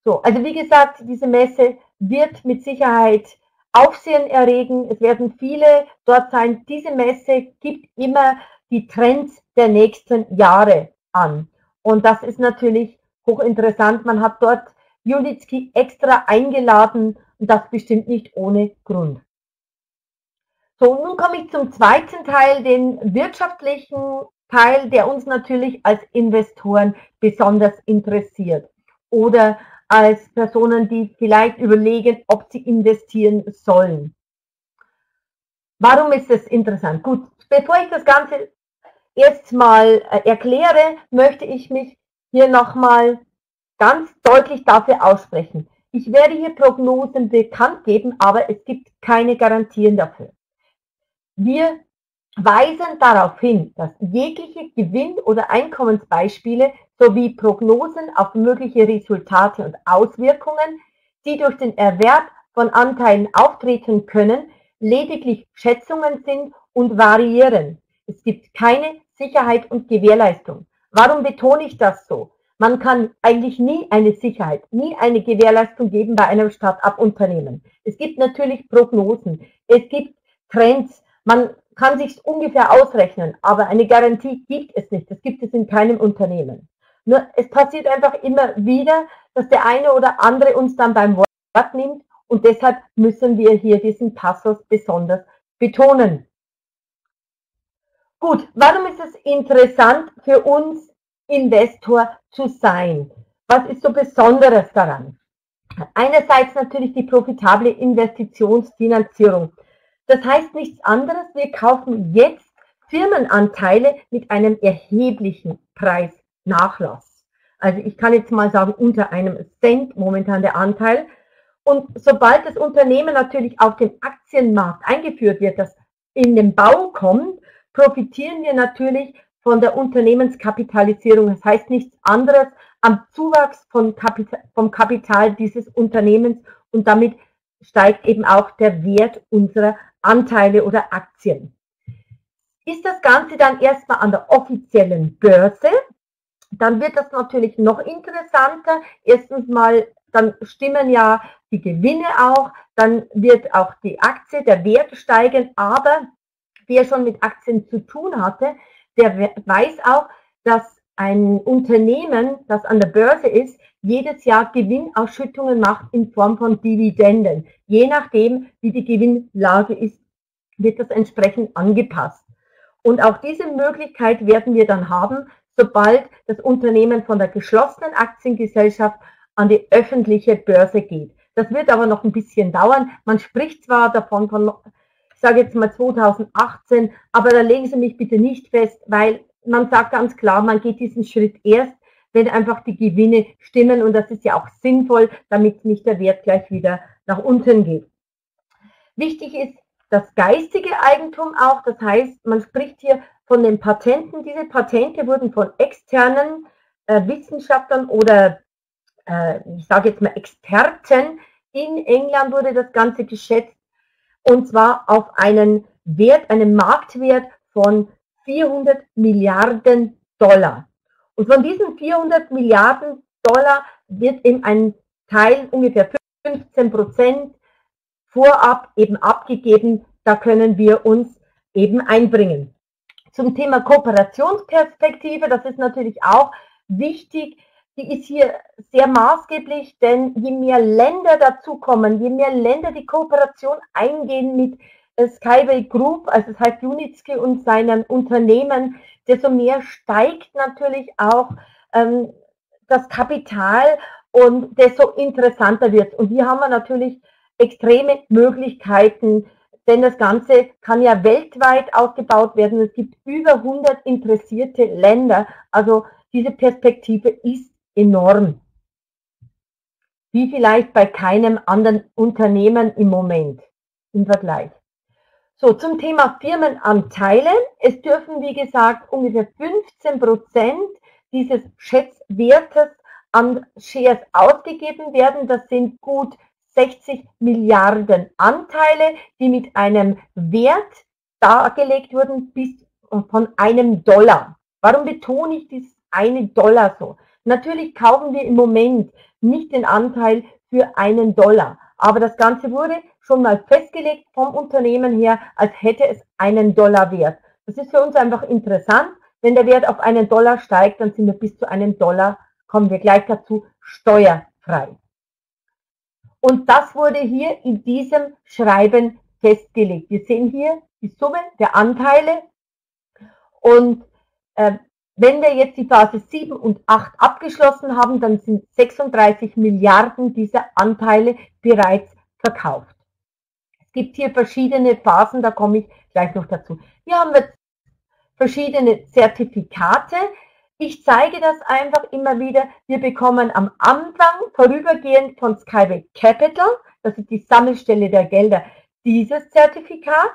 So, also wie gesagt, diese Messe wird mit Sicherheit Aufsehen erregen. Es werden viele dort sein. Diese Messe gibt immer die Trends der nächsten Jahre an. Und das ist natürlich hochinteressant. Man hat dort Junitsky extra eingeladen und das bestimmt nicht ohne Grund. So, nun komme ich zum zweiten Teil, den wirtschaftlichen Teil, der uns natürlich als Investoren besonders interessiert. Oder als Personen, die vielleicht überlegen, ob sie investieren sollen. Warum ist das interessant? Gut, bevor ich das Ganze erstmal äh, erkläre, möchte ich mich hier nochmal ganz deutlich dafür aussprechen. Ich werde hier Prognosen bekannt geben, aber es gibt keine Garantien dafür. Wir weisen darauf hin, dass jegliche Gewinn- oder Einkommensbeispiele sowie Prognosen auf mögliche Resultate und Auswirkungen, die durch den Erwerb von Anteilen auftreten können, lediglich Schätzungen sind und variieren. Es gibt keine Sicherheit und Gewährleistung. Warum betone ich das so? Man kann eigentlich nie eine Sicherheit, nie eine Gewährleistung geben bei einem Start-up-Unternehmen. Es gibt natürlich Prognosen, es gibt Trends, man kann sich ungefähr ausrechnen, aber eine Garantie gibt es nicht. Das gibt es in keinem Unternehmen. Nur es passiert einfach immer wieder, dass der eine oder andere uns dann beim Wort nimmt und deshalb müssen wir hier diesen Passus besonders betonen. Gut, warum ist es interessant für uns Investor zu sein? Was ist so Besonderes daran? Einerseits natürlich die profitable Investitionsfinanzierung. Das heißt nichts anderes, wir kaufen jetzt Firmenanteile mit einem erheblichen Preisnachlass. Also ich kann jetzt mal sagen, unter einem Cent momentan der Anteil. Und sobald das Unternehmen natürlich auf den Aktienmarkt eingeführt wird, das in den Bau kommt, profitieren wir natürlich von der Unternehmenskapitalisierung. Das heißt nichts anderes am Zuwachs von Kapital, vom Kapital dieses Unternehmens und damit steigt eben auch der Wert unserer Anteile oder Aktien. Ist das Ganze dann erstmal an der offiziellen Börse, dann wird das natürlich noch interessanter. Erstens mal, dann stimmen ja die Gewinne auch, dann wird auch die Aktie, der Wert steigen, aber wer schon mit Aktien zu tun hatte, der weiß auch, dass ein Unternehmen, das an der Börse ist, jedes Jahr Gewinnausschüttungen macht in Form von Dividenden. Je nachdem, wie die Gewinnlage ist, wird das entsprechend angepasst. Und auch diese Möglichkeit werden wir dann haben, sobald das Unternehmen von der geschlossenen Aktiengesellschaft an die öffentliche Börse geht. Das wird aber noch ein bisschen dauern. Man spricht zwar davon von, sage jetzt mal 2018, aber da legen Sie mich bitte nicht fest, weil man sagt ganz klar, man geht diesen Schritt erst, wenn einfach die Gewinne stimmen und das ist ja auch sinnvoll, damit nicht der Wert gleich wieder nach unten geht. Wichtig ist das geistige Eigentum auch, das heißt, man spricht hier von den Patenten. Diese Patente wurden von externen äh, Wissenschaftlern oder äh, ich sage jetzt mal Experten in England wurde das Ganze geschätzt und zwar auf einen Wert, einen Marktwert von 400 Milliarden Dollar. Und von diesen 400 Milliarden Dollar wird eben ein Teil, ungefähr 15 Prozent, vorab eben abgegeben. Da können wir uns eben einbringen. Zum Thema Kooperationsperspektive, das ist natürlich auch wichtig. Die ist hier sehr maßgeblich, denn je mehr Länder dazukommen, je mehr Länder die Kooperation eingehen mit Skyway Group, also das heißt Unitsky und seinen Unternehmen, desto mehr steigt natürlich auch ähm, das Kapital und desto interessanter wird Und hier haben wir natürlich extreme Möglichkeiten, denn das Ganze kann ja weltweit ausgebaut werden. Es gibt über 100 interessierte Länder. Also diese Perspektive ist enorm. Wie vielleicht bei keinem anderen Unternehmen im Moment im Vergleich. So, zum Thema Firmenanteile. Es dürfen, wie gesagt, ungefähr 15 Prozent dieses Schätzwertes an Shares ausgegeben werden. Das sind gut 60 Milliarden Anteile, die mit einem Wert dargelegt wurden bis von einem Dollar. Warum betone ich dieses eine Dollar so? Natürlich kaufen wir im Moment nicht den Anteil für einen Dollar, aber das Ganze wurde schon mal festgelegt vom Unternehmen her, als hätte es einen Dollar wert. Das ist für uns einfach interessant. Wenn der Wert auf einen Dollar steigt, dann sind wir bis zu einem Dollar, kommen wir gleich dazu, steuerfrei. Und das wurde hier in diesem Schreiben festgelegt. Wir sehen hier die Summe der Anteile. Und äh, wenn wir jetzt die Phase 7 und 8 abgeschlossen haben, dann sind 36 Milliarden dieser Anteile bereits verkauft gibt hier verschiedene Phasen, da komme ich gleich noch dazu. Hier haben wir verschiedene Zertifikate. Ich zeige das einfach immer wieder. Wir bekommen am Anfang vorübergehend von Skyway Capital, das ist die Sammelstelle der Gelder, dieses Zertifikat.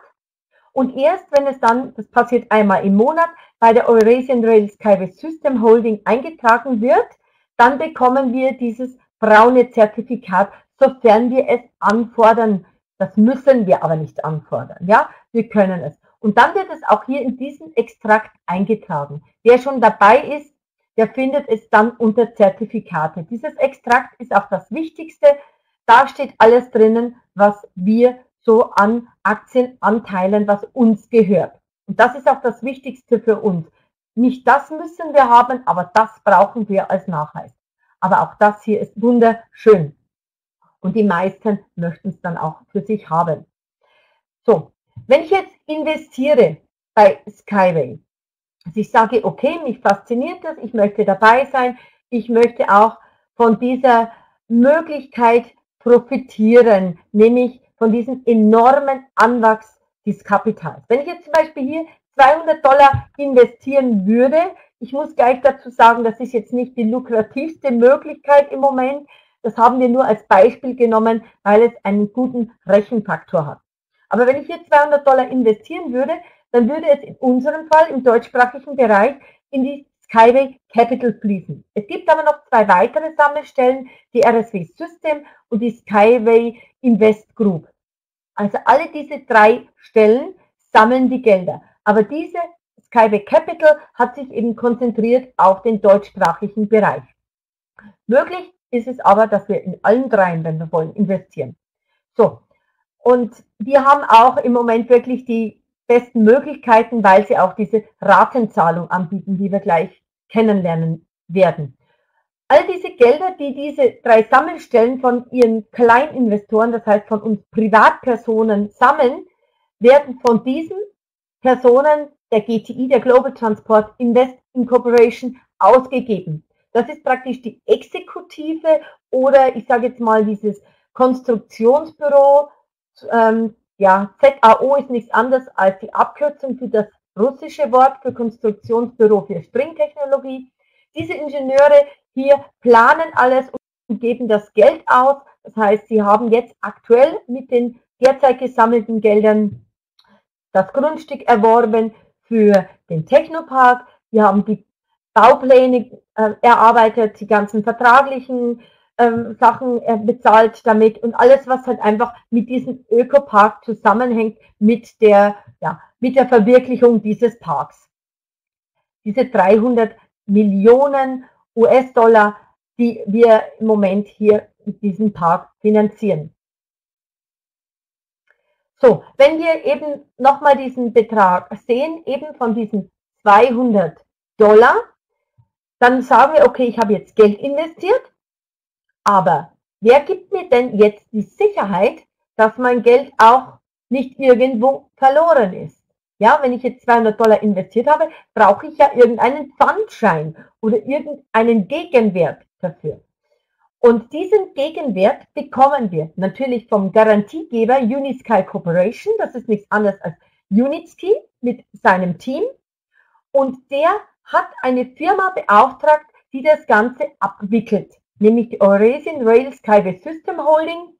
Und erst wenn es dann, das passiert einmal im Monat, bei der Eurasian Rail Skyway System Holding eingetragen wird, dann bekommen wir dieses braune Zertifikat, sofern wir es anfordern das müssen wir aber nicht anfordern. Ja, wir können es. Und dann wird es auch hier in diesem Extrakt eingetragen. Wer schon dabei ist, der findet es dann unter Zertifikate. Dieses Extrakt ist auch das Wichtigste. Da steht alles drinnen, was wir so an Aktienanteilen, was uns gehört. Und das ist auch das Wichtigste für uns. Nicht das müssen wir haben, aber das brauchen wir als Nachweis. Aber auch das hier ist wunderschön. Und die meisten möchten es dann auch für sich haben. So, wenn ich jetzt investiere bei Skyway, also ich sage, okay, mich fasziniert das, ich möchte dabei sein, ich möchte auch von dieser Möglichkeit profitieren, nämlich von diesem enormen Anwachs des Kapitals. Wenn ich jetzt zum Beispiel hier 200 Dollar investieren würde, ich muss gleich dazu sagen, das ist jetzt nicht die lukrativste Möglichkeit im Moment, das haben wir nur als Beispiel genommen, weil es einen guten Rechenfaktor hat. Aber wenn ich hier 200 Dollar investieren würde, dann würde es in unserem Fall im deutschsprachigen Bereich in die Skyway Capital fließen. Es gibt aber noch zwei weitere Sammelstellen, die RSW System und die Skyway Invest Group. Also alle diese drei Stellen sammeln die Gelder. Aber diese Skyway Capital hat sich eben konzentriert auf den deutschsprachigen Bereich. Möglich ist es aber, dass wir in allen dreien, wenn wir wollen, investieren. So. Und wir haben auch im Moment wirklich die besten Möglichkeiten, weil sie auch diese Ratenzahlung anbieten, die wir gleich kennenlernen werden. All diese Gelder, die diese drei Sammelstellen von ihren Kleininvestoren, das heißt von uns Privatpersonen sammeln, werden von diesen Personen der GTI, der Global Transport Invest Incorporation, ausgegeben. Das ist praktisch die Exekutive oder ich sage jetzt mal dieses Konstruktionsbüro. Ähm, ja, ZAO ist nichts anderes als die Abkürzung für das russische Wort für Konstruktionsbüro für Springtechnologie. Diese Ingenieure hier planen alles und geben das Geld aus. Das heißt, sie haben jetzt aktuell mit den derzeit gesammelten Geldern das Grundstück erworben für den Technopark. Wir haben die Baupläne äh, erarbeitet, die ganzen vertraglichen ähm, Sachen äh, bezahlt damit und alles, was halt einfach mit diesem Ökopark zusammenhängt, mit der, ja, mit der Verwirklichung dieses Parks. Diese 300 Millionen US-Dollar, die wir im Moment hier mit diesem Park finanzieren. So, wenn wir eben nochmal diesen Betrag sehen, eben von diesen 200 Dollar, dann sagen wir, okay, ich habe jetzt Geld investiert, aber wer gibt mir denn jetzt die Sicherheit, dass mein Geld auch nicht irgendwo verloren ist? Ja, wenn ich jetzt 200 Dollar investiert habe, brauche ich ja irgendeinen Pfandschein oder irgendeinen Gegenwert dafür. Und diesen Gegenwert bekommen wir natürlich vom Garantiegeber Unisky Corporation. Das ist nichts anderes als Unitsky mit seinem Team. Und der hat eine Firma beauftragt, die das Ganze abwickelt, nämlich Eurasian Rail Skyway System Holding.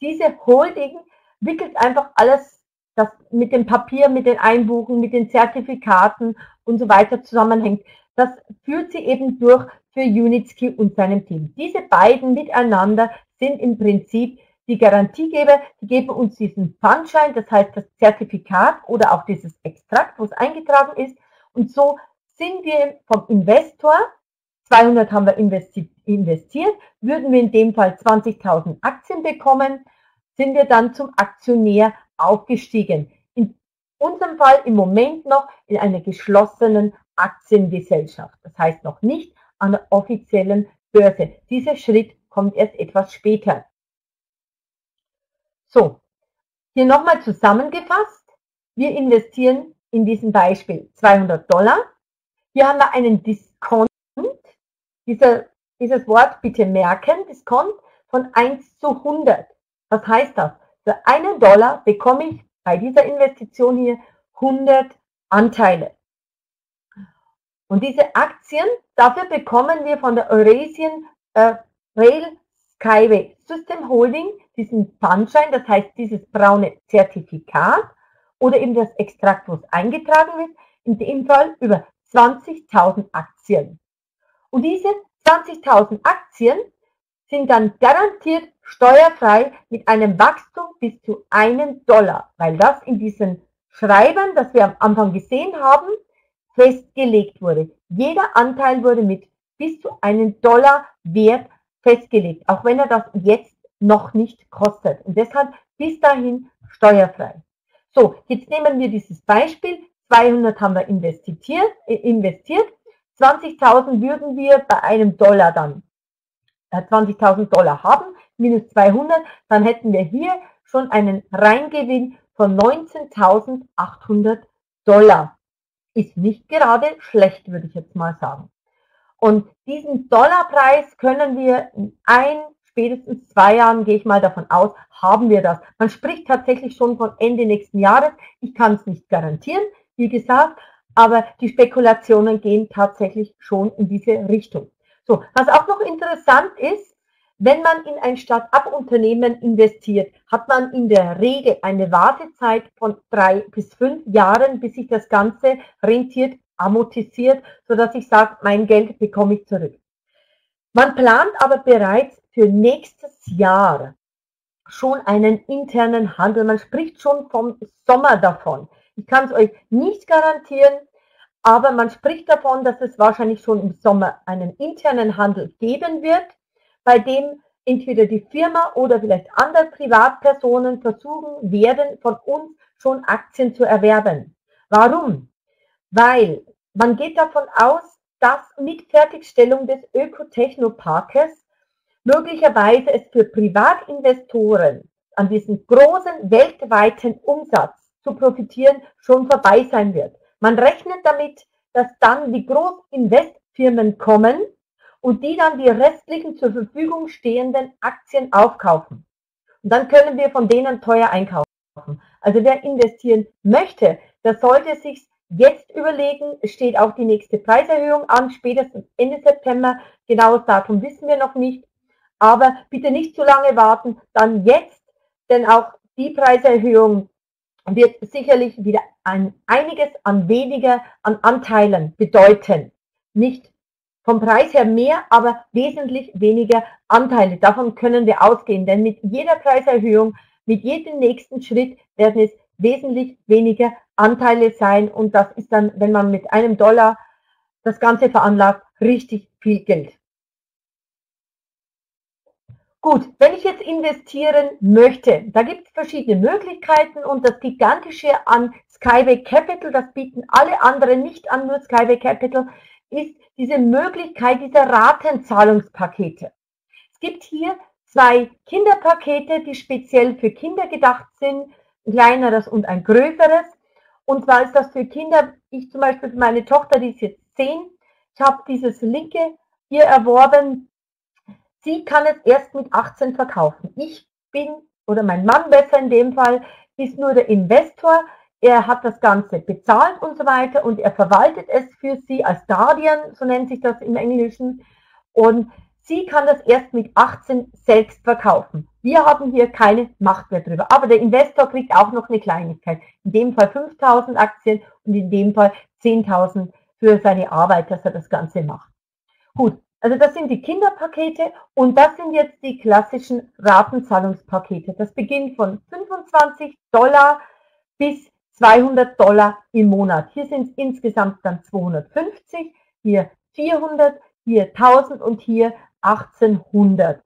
Diese Holding wickelt einfach alles, das mit dem Papier, mit den Einbuchen, mit den Zertifikaten und so weiter zusammenhängt. Das führt sie eben durch für Unitsky und seinem Team. Diese beiden miteinander sind im Prinzip die Garantiegeber, die geben uns diesen Pfandschein, das heißt das Zertifikat oder auch dieses Extrakt, wo es eingetragen ist. Und so sind wir vom Investor, 200 haben wir investiert, würden wir in dem Fall 20.000 Aktien bekommen, sind wir dann zum Aktionär aufgestiegen. In unserem Fall im Moment noch in einer geschlossenen Aktiengesellschaft. Das heißt noch nicht an der offiziellen Börse. Dieser Schritt kommt erst etwas später. So, hier nochmal zusammengefasst. Wir investieren in diesem Beispiel 200 Dollar. Hier haben wir einen Diskont. Dieser, dieses Wort bitte merken, Diskont von 1 zu 100. Was heißt das? Für einen Dollar bekomme ich bei dieser Investition hier 100 Anteile. Und diese Aktien, dafür bekommen wir von der Eurasian äh, Rail Skyway System Holding diesen Pfandschein, das heißt dieses braune Zertifikat oder eben das Extrakt, wo es eingetragen wird, in dem Fall über 20.000 Aktien. Und diese 20.000 Aktien sind dann garantiert steuerfrei mit einem Wachstum bis zu einem Dollar, weil das in diesen Schreibern, das wir am Anfang gesehen haben, festgelegt wurde. Jeder Anteil wurde mit bis zu einem Dollar Wert festgelegt, auch wenn er das jetzt noch nicht kostet. Und deshalb bis dahin steuerfrei. So, jetzt nehmen wir dieses Beispiel. 200 haben wir investiert, äh, investiert. 20.000 würden wir bei einem Dollar dann, äh, 20.000 Dollar haben, minus 200, dann hätten wir hier schon einen Reingewinn von 19.800 Dollar ist nicht gerade schlecht, würde ich jetzt mal sagen. Und diesen Dollarpreis können wir in ein, spätestens zwei Jahren, gehe ich mal davon aus, haben wir das. Man spricht tatsächlich schon von Ende nächsten Jahres. Ich kann es nicht garantieren, wie gesagt, aber die Spekulationen gehen tatsächlich schon in diese Richtung. So, was auch noch interessant ist, wenn man in ein Start-up-Unternehmen investiert, hat man in der Regel eine Wartezeit von drei bis fünf Jahren, bis sich das Ganze rentiert, amortisiert, sodass ich sage, mein Geld bekomme ich zurück. Man plant aber bereits für nächstes Jahr schon einen internen Handel. Man spricht schon vom Sommer davon. Ich kann es euch nicht garantieren, aber man spricht davon, dass es wahrscheinlich schon im Sommer einen internen Handel geben wird bei dem entweder die Firma oder vielleicht andere Privatpersonen versuchen werden, von uns schon Aktien zu erwerben. Warum? Weil man geht davon aus, dass mit Fertigstellung des Ökotechnoparkes möglicherweise es für Privatinvestoren an diesem großen weltweiten Umsatz zu profitieren schon vorbei sein wird. Man rechnet damit, dass dann die Großinvestfirmen kommen und die dann die restlichen zur Verfügung stehenden Aktien aufkaufen. Und dann können wir von denen teuer einkaufen. Also wer investieren möchte, der sollte sich jetzt überlegen. Es steht auch die nächste Preiserhöhung an, spätestens Ende September. Genaues Datum wissen wir noch nicht. Aber bitte nicht zu lange warten, dann jetzt, denn auch die Preiserhöhung wird sicherlich wieder ein, einiges an weniger an Anteilen bedeuten. Nicht vom Preis her mehr, aber wesentlich weniger Anteile. Davon können wir ausgehen, denn mit jeder Preiserhöhung, mit jedem nächsten Schritt werden es wesentlich weniger Anteile sein und das ist dann, wenn man mit einem Dollar das Ganze veranlagt, richtig viel Geld. Gut, wenn ich jetzt investieren möchte, da gibt es verschiedene Möglichkeiten und das Gigantische an Skyway Capital, das bieten alle anderen nicht an, nur Skyway Capital, ist diese Möglichkeit dieser Ratenzahlungspakete. Es gibt hier zwei Kinderpakete, die speziell für Kinder gedacht sind, ein kleineres und ein größeres. Und zwar ist das für Kinder, ich zum Beispiel meine Tochter, die ist jetzt zehn, ich habe dieses linke hier erworben, Sie kann es erst mit 18 verkaufen. Ich bin, oder mein Mann besser in dem Fall, ist nur der Investor. Er hat das Ganze bezahlt und so weiter und er verwaltet es für Sie als Guardian, so nennt sich das im Englischen. Und sie kann das erst mit 18 selbst verkaufen. Wir haben hier keine Macht mehr drüber. Aber der Investor kriegt auch noch eine Kleinigkeit. In dem Fall 5000 Aktien und in dem Fall 10.000 für seine Arbeit, dass er das Ganze macht. Gut, also das sind die Kinderpakete und das sind jetzt die klassischen Ratenzahlungspakete. Das beginnt von 25 Dollar bis 200 Dollar im Monat. Hier sind es insgesamt dann 250, hier 400, hier 1000 und hier 1800.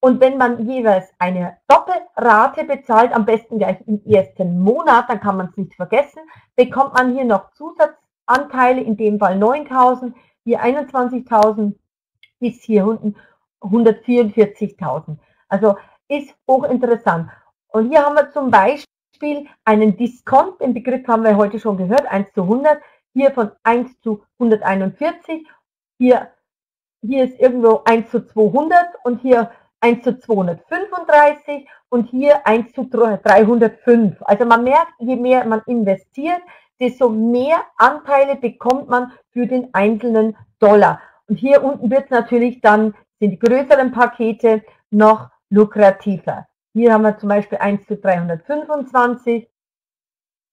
Und wenn man jeweils eine Doppelrate bezahlt, am besten gleich im ersten Monat, dann kann man es nicht vergessen, bekommt man hier noch Zusatzanteile, in dem Fall 9000, hier 21.000 bis hier unten 144.000. Also ist hochinteressant. Und hier haben wir zum Beispiel einen Diskont, den Begriff haben wir heute schon gehört, 1 zu 100, hier von 1 zu 141, hier, hier ist irgendwo 1 zu 200 und hier 1 zu 235 und hier 1 zu 305. Also man merkt, je mehr man investiert, desto mehr Anteile bekommt man für den einzelnen Dollar. Und hier unten wird natürlich dann, sind die größeren Pakete noch lukrativer. Hier haben wir zum Beispiel 1 zu 325.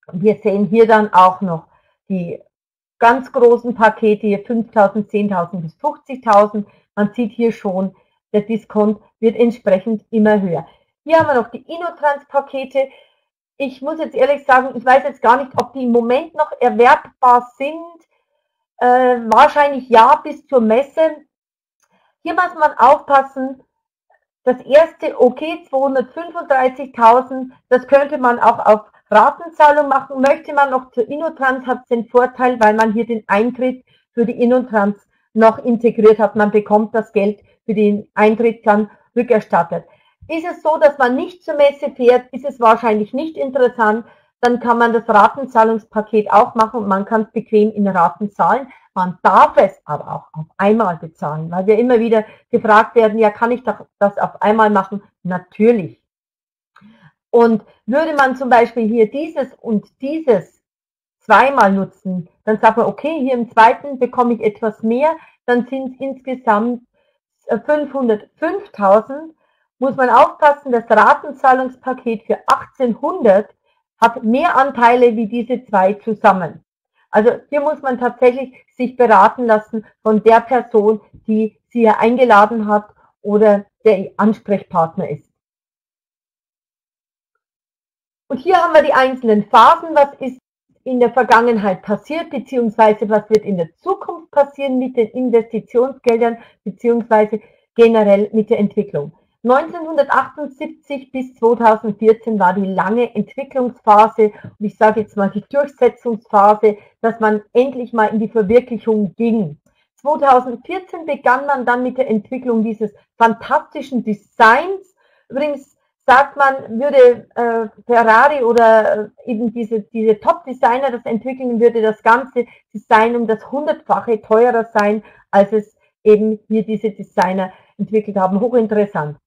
Und wir sehen hier dann auch noch die ganz großen Pakete, hier 5.000, 10.000 bis 50.000. Man sieht hier schon, der Diskont wird entsprechend immer höher. Hier haben wir noch die Inotrans-Pakete. Ich muss jetzt ehrlich sagen, ich weiß jetzt gar nicht, ob die im Moment noch erwerbbar sind. Äh, wahrscheinlich ja bis zur Messe. Hier muss man aufpassen. Das erste, okay, 235.000, das könnte man auch auf Ratenzahlung machen. Möchte man noch zur Innotrans, hat es den Vorteil, weil man hier den Eintritt für die Innotrans noch integriert hat. Man bekommt das Geld für den Eintritt dann rückerstattet. Ist es so, dass man nicht zur Messe fährt, ist es wahrscheinlich nicht interessant dann kann man das Ratenzahlungspaket auch machen und man kann es bequem in Raten zahlen. Man darf es aber auch auf einmal bezahlen, weil wir immer wieder gefragt werden, ja, kann ich das auf einmal machen? Natürlich. Und würde man zum Beispiel hier dieses und dieses zweimal nutzen, dann sagt man, okay, hier im zweiten bekomme ich etwas mehr, dann sind es insgesamt 505.000. Muss man aufpassen, das Ratenzahlungspaket für 1800 hat mehr Anteile wie diese zwei zusammen. Also hier muss man tatsächlich sich beraten lassen von der Person, die sie hier eingeladen hat oder der Ansprechpartner ist. Und hier haben wir die einzelnen Phasen, was ist in der Vergangenheit passiert, beziehungsweise was wird in der Zukunft passieren mit den Investitionsgeldern, beziehungsweise generell mit der Entwicklung. 1978 bis 2014 war die lange Entwicklungsphase und ich sage jetzt mal die Durchsetzungsphase, dass man endlich mal in die Verwirklichung ging. 2014 begann man dann mit der Entwicklung dieses fantastischen Designs. Übrigens sagt man, würde äh, Ferrari oder äh, eben diese, diese Top-Designer das entwickeln, würde das ganze Design um das hundertfache teurer sein, als es eben hier diese Designer entwickelt haben. Hochinteressant.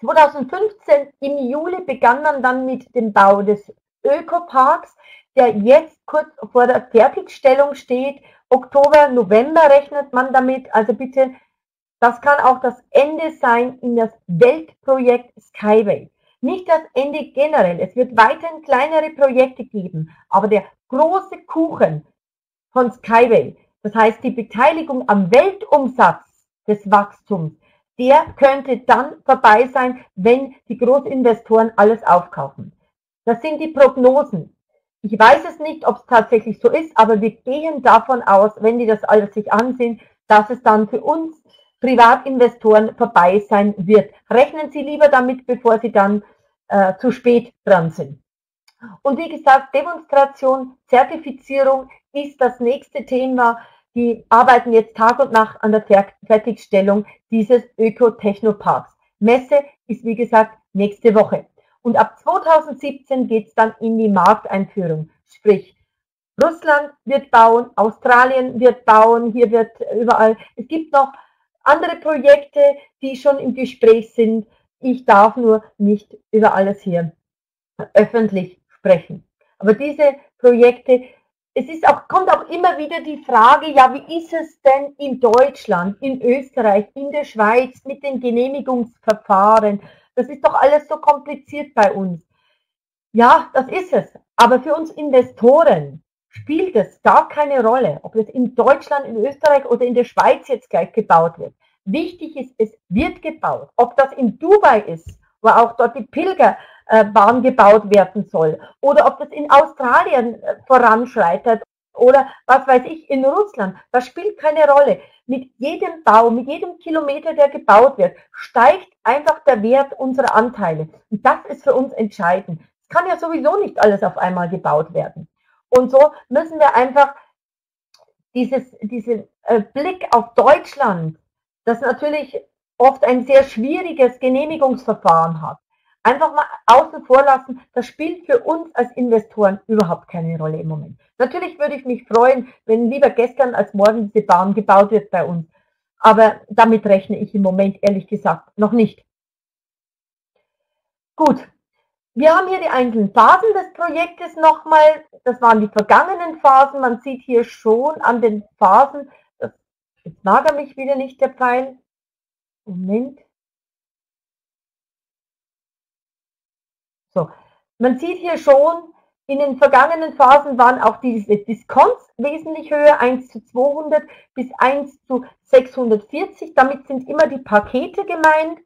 2015 im Juli begann man dann mit dem Bau des Ökoparks. der jetzt kurz vor der Fertigstellung steht. Oktober, November rechnet man damit. Also bitte, das kann auch das Ende sein in das Weltprojekt Skyway. Nicht das Ende generell. Es wird weiterhin kleinere Projekte geben. Aber der große Kuchen von Skyway, das heißt die Beteiligung am Weltumsatz des Wachstums, der könnte dann vorbei sein, wenn die Großinvestoren alles aufkaufen. Das sind die Prognosen. Ich weiß es nicht, ob es tatsächlich so ist, aber wir gehen davon aus, wenn die das alles sich ansehen, dass es dann für uns Privatinvestoren vorbei sein wird. Rechnen Sie lieber damit, bevor Sie dann äh, zu spät dran sind. Und wie gesagt, Demonstration, Zertifizierung ist das nächste Thema. Die arbeiten jetzt Tag und Nacht an der Fertigstellung dieses Öko-Technoparks. Messe ist wie gesagt nächste Woche. Und ab 2017 geht es dann in die Markteinführung. Sprich, Russland wird bauen, Australien wird bauen, hier wird überall. Es gibt noch andere Projekte, die schon im Gespräch sind. Ich darf nur nicht über alles hier öffentlich sprechen. Aber diese Projekte es ist auch, kommt auch immer wieder die Frage, ja, wie ist es denn in Deutschland, in Österreich, in der Schweiz mit den Genehmigungsverfahren? Das ist doch alles so kompliziert bei uns. Ja, das ist es. Aber für uns Investoren spielt es gar keine Rolle, ob es in Deutschland, in Österreich oder in der Schweiz jetzt gleich gebaut wird. Wichtig ist, es wird gebaut. Ob das in Dubai ist, wo auch dort die Pilger äh, Bahn gebaut werden soll. Oder ob das in Australien äh, voranschreitet oder was weiß ich, in Russland. Das spielt keine Rolle. Mit jedem Bau, mit jedem Kilometer, der gebaut wird, steigt einfach der Wert unserer Anteile. Und das ist für uns entscheidend. Es kann ja sowieso nicht alles auf einmal gebaut werden. Und so müssen wir einfach dieses, diesen äh, Blick auf Deutschland, das natürlich oft ein sehr schwieriges Genehmigungsverfahren hat, einfach mal außen vor lassen. Das spielt für uns als Investoren überhaupt keine Rolle im Moment. Natürlich würde ich mich freuen, wenn lieber gestern als morgen diese Bahn gebaut wird bei uns. Aber damit rechne ich im Moment ehrlich gesagt noch nicht. Gut. Wir haben hier die einzelnen Phasen des Projektes nochmal. Das waren die vergangenen Phasen. Man sieht hier schon an den Phasen, jetzt mag er mich wieder nicht, der Pfeil. Moment. So, man sieht hier schon, in den vergangenen Phasen waren auch diese Discounts wesentlich höher, 1 zu 200 bis 1 zu 640. Damit sind immer die Pakete gemeint.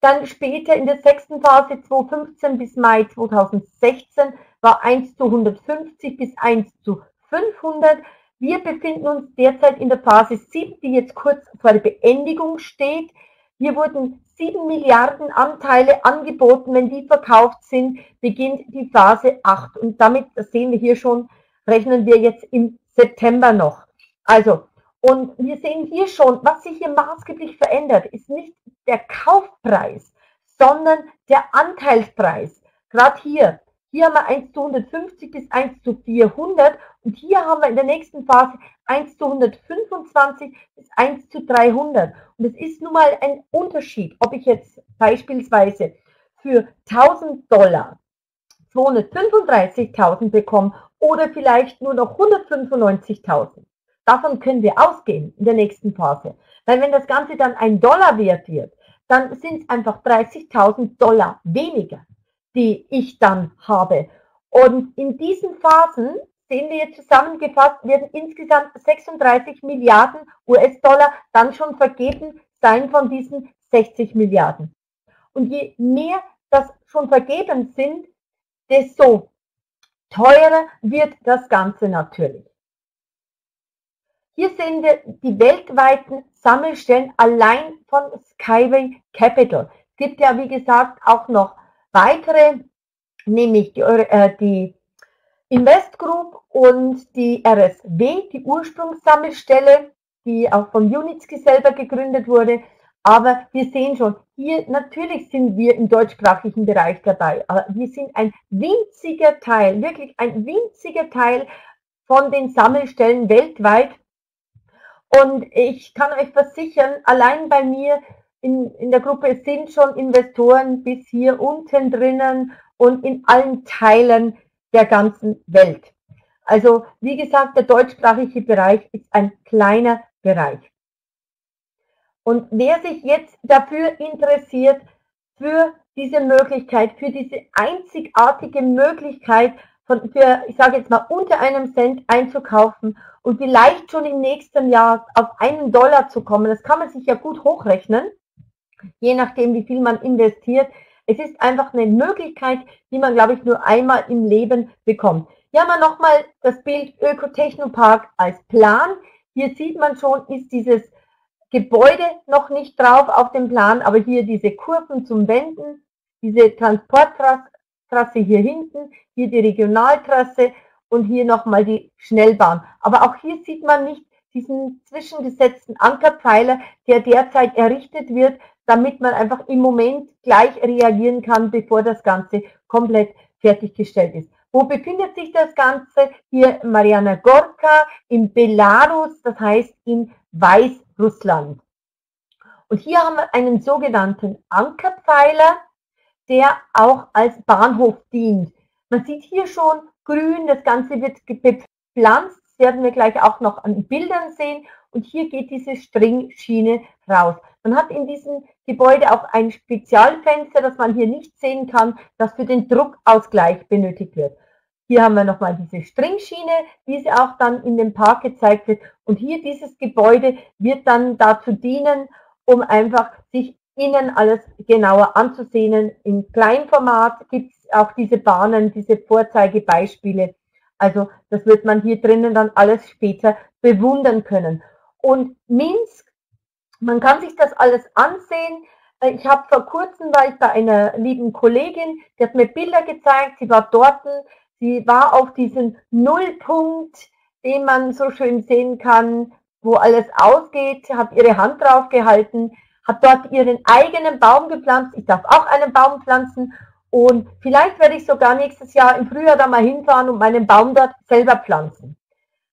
Dann später in der sechsten Phase 2015 bis Mai 2016 war 1 zu 150 bis 1 zu 500. Wir befinden uns derzeit in der Phase 7, die jetzt kurz vor der Beendigung steht. Hier wurden 7 Milliarden Anteile angeboten. Wenn die verkauft sind, beginnt die Phase 8. Und damit, das sehen wir hier schon, rechnen wir jetzt im September noch. Also, und wir sehen hier schon, was sich hier maßgeblich verändert, ist nicht der Kaufpreis, sondern der Anteilspreis. Gerade hier, hier haben wir 1 zu 150 bis 1 zu 400 und hier haben wir in der nächsten Phase 1 zu 125 bis 1 zu 300. Und es ist nun mal ein Unterschied, ob ich jetzt beispielsweise für 1000 Dollar 235.000 bekomme oder vielleicht nur noch 195.000. Davon können wir ausgehen in der nächsten Phase. Weil wenn das Ganze dann ein Dollar wert wird, dann sind es einfach 30.000 Dollar weniger, die ich dann habe. Und in diesen Phasen sehen wir zusammengefasst, werden insgesamt 36 Milliarden US-Dollar dann schon vergeben sein von diesen 60 Milliarden. Und je mehr das schon vergeben sind, desto teurer wird das Ganze natürlich. Hier sehen wir die weltweiten Sammelstellen allein von Skyway Capital. Es gibt ja, wie gesagt, auch noch weitere, nämlich die, äh, die Invest Group und die RSW, die Ursprungssammelstelle, die auch von Unitsky selber gegründet wurde. Aber wir sehen schon, hier natürlich sind wir im deutschsprachigen Bereich dabei, aber wir sind ein winziger Teil, wirklich ein winziger Teil von den Sammelstellen weltweit. Und ich kann euch versichern, allein bei mir in, in der Gruppe sind schon Investoren bis hier unten drinnen und in allen Teilen der ganzen Welt. Also wie gesagt, der deutschsprachige Bereich ist ein kleiner Bereich. Und wer sich jetzt dafür interessiert, für diese Möglichkeit, für diese einzigartige Möglichkeit, von, für, ich sage jetzt mal, unter einem Cent einzukaufen und vielleicht schon im nächsten Jahr auf einen Dollar zu kommen, das kann man sich ja gut hochrechnen, je nachdem, wie viel man investiert. Es ist einfach eine Möglichkeit, die man, glaube ich, nur einmal im Leben bekommt. Hier haben wir nochmal das Bild Ökotechnopark als Plan. Hier sieht man schon, ist dieses Gebäude noch nicht drauf auf dem Plan, aber hier diese Kurven zum Wenden, diese Transporttrasse hier hinten, hier die Regionaltrasse und hier nochmal die Schnellbahn. Aber auch hier sieht man nicht diesen zwischengesetzten Ankerpfeiler, der derzeit errichtet wird, damit man einfach im Moment gleich reagieren kann, bevor das Ganze komplett fertiggestellt ist. Wo befindet sich das Ganze? Hier Mariana Gorka in Belarus, das heißt in Weißrussland. Und hier haben wir einen sogenannten Ankerpfeiler, der auch als Bahnhof dient. Man sieht hier schon grün, das Ganze wird bepflanzt, das werden wir gleich auch noch an Bildern sehen. Und hier geht diese Stringschiene raus. Man hat in diesem Gebäude auch ein Spezialfenster, das man hier nicht sehen kann, das für den Druckausgleich benötigt wird. Hier haben wir nochmal diese Stringschiene, wie sie auch dann in dem Park gezeigt wird. Und hier dieses Gebäude wird dann dazu dienen, um einfach sich innen alles genauer anzusehen. Im Kleinformat gibt es auch diese Bahnen, diese Vorzeigebeispiele. Also das wird man hier drinnen dann alles später bewundern können. Und Minsk, man kann sich das alles ansehen. Ich habe vor kurzem, war ich bei einer lieben Kollegin, die hat mir Bilder gezeigt, sie war dort, sie war auf diesem Nullpunkt, den man so schön sehen kann, wo alles ausgeht, hat ihre Hand drauf gehalten, hat dort ihren eigenen Baum gepflanzt. Ich darf auch einen Baum pflanzen und vielleicht werde ich sogar nächstes Jahr im Frühjahr da mal hinfahren und meinen Baum dort selber pflanzen.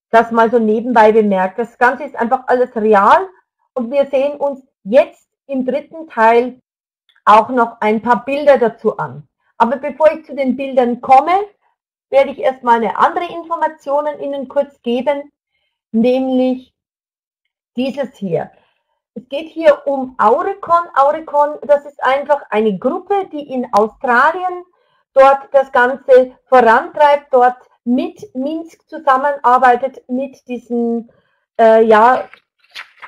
Das mal so nebenbei bemerkt. Das Ganze ist einfach alles real und wir sehen uns jetzt im dritten Teil auch noch ein paar Bilder dazu an. Aber bevor ich zu den Bildern komme, werde ich erstmal eine andere Informationen Ihnen kurz geben, nämlich dieses hier. Es geht hier um Aurecon. Aurecon, das ist einfach eine Gruppe, die in Australien dort das Ganze vorantreibt, dort mit Minsk zusammenarbeitet, mit diesem, äh, ja,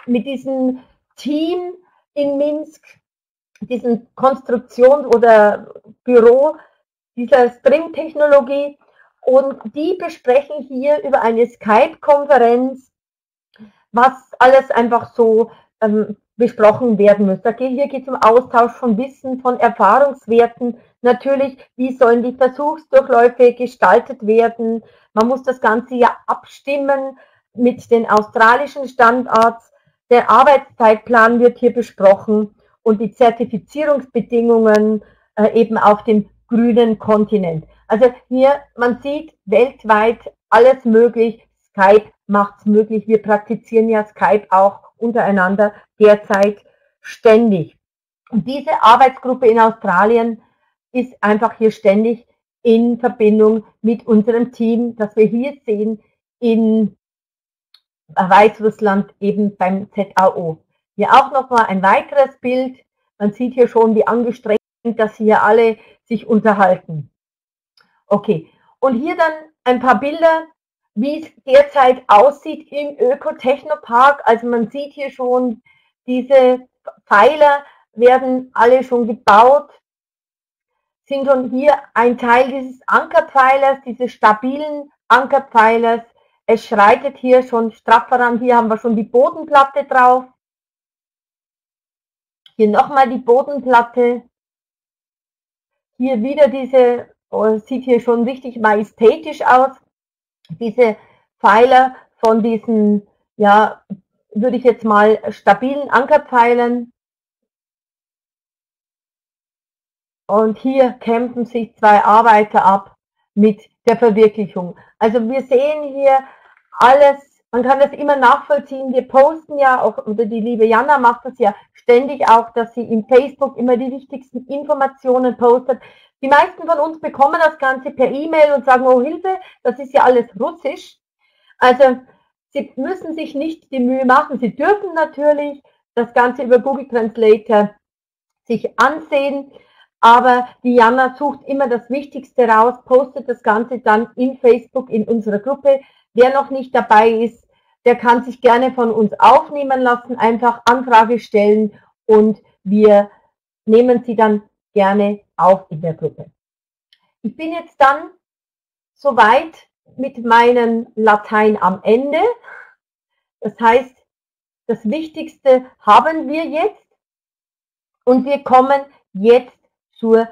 mit diesem Team in Minsk, diesen Konstruktion oder Büro dieser String-Technologie und die besprechen hier über eine Skype-Konferenz, was alles einfach so ähm, besprochen werden muss. Hier geht es um Austausch von Wissen, von Erfahrungswerten. Natürlich, wie sollen die Versuchsdurchläufe gestaltet werden? Man muss das Ganze ja abstimmen mit den australischen Standards. Der Arbeitszeitplan wird hier besprochen und die Zertifizierungsbedingungen äh, eben auf dem grünen Kontinent. Also hier, man sieht weltweit alles möglich. Skype macht es möglich. Wir praktizieren ja Skype auch untereinander derzeit ständig. Und diese Arbeitsgruppe in Australien ist einfach hier ständig in Verbindung mit unserem Team, das wir hier sehen in Weißrussland eben beim ZAO. Hier auch nochmal ein weiteres Bild. Man sieht hier schon, wie angestrengt, dass hier alle sich unterhalten. Okay, und hier dann ein paar Bilder, wie es derzeit aussieht im Ökotechnopark. Also man sieht hier schon, diese Pfeiler werden alle schon gebaut, sind schon hier ein Teil dieses Ankerpfeilers, dieses stabilen Ankerpfeilers. Es schreitet hier schon straff voran. Hier haben wir schon die Bodenplatte drauf. Hier nochmal die Bodenplatte. Hier wieder diese Oh, sieht hier schon richtig majestätisch aus. Diese Pfeiler von diesen, ja, würde ich jetzt mal stabilen Ankerpfeilen. Und hier kämpfen sich zwei Arbeiter ab mit der Verwirklichung. Also wir sehen hier alles, man kann das immer nachvollziehen. Wir posten ja auch, oder die liebe Jana macht das ja ständig auch, dass sie im Facebook immer die wichtigsten Informationen postet. Die meisten von uns bekommen das Ganze per E-Mail und sagen, oh Hilfe, das ist ja alles Russisch. Also Sie müssen sich nicht die Mühe machen. Sie dürfen natürlich das Ganze über Google Translator sich ansehen, aber die Jana sucht immer das Wichtigste raus, postet das Ganze dann in Facebook in unserer Gruppe. Wer noch nicht dabei ist, der kann sich gerne von uns aufnehmen lassen, einfach Anfrage stellen und wir nehmen sie dann gerne auf in der Gruppe. Ich bin jetzt dann soweit mit meinem Latein am Ende. Das heißt, das Wichtigste haben wir jetzt und wir kommen jetzt zur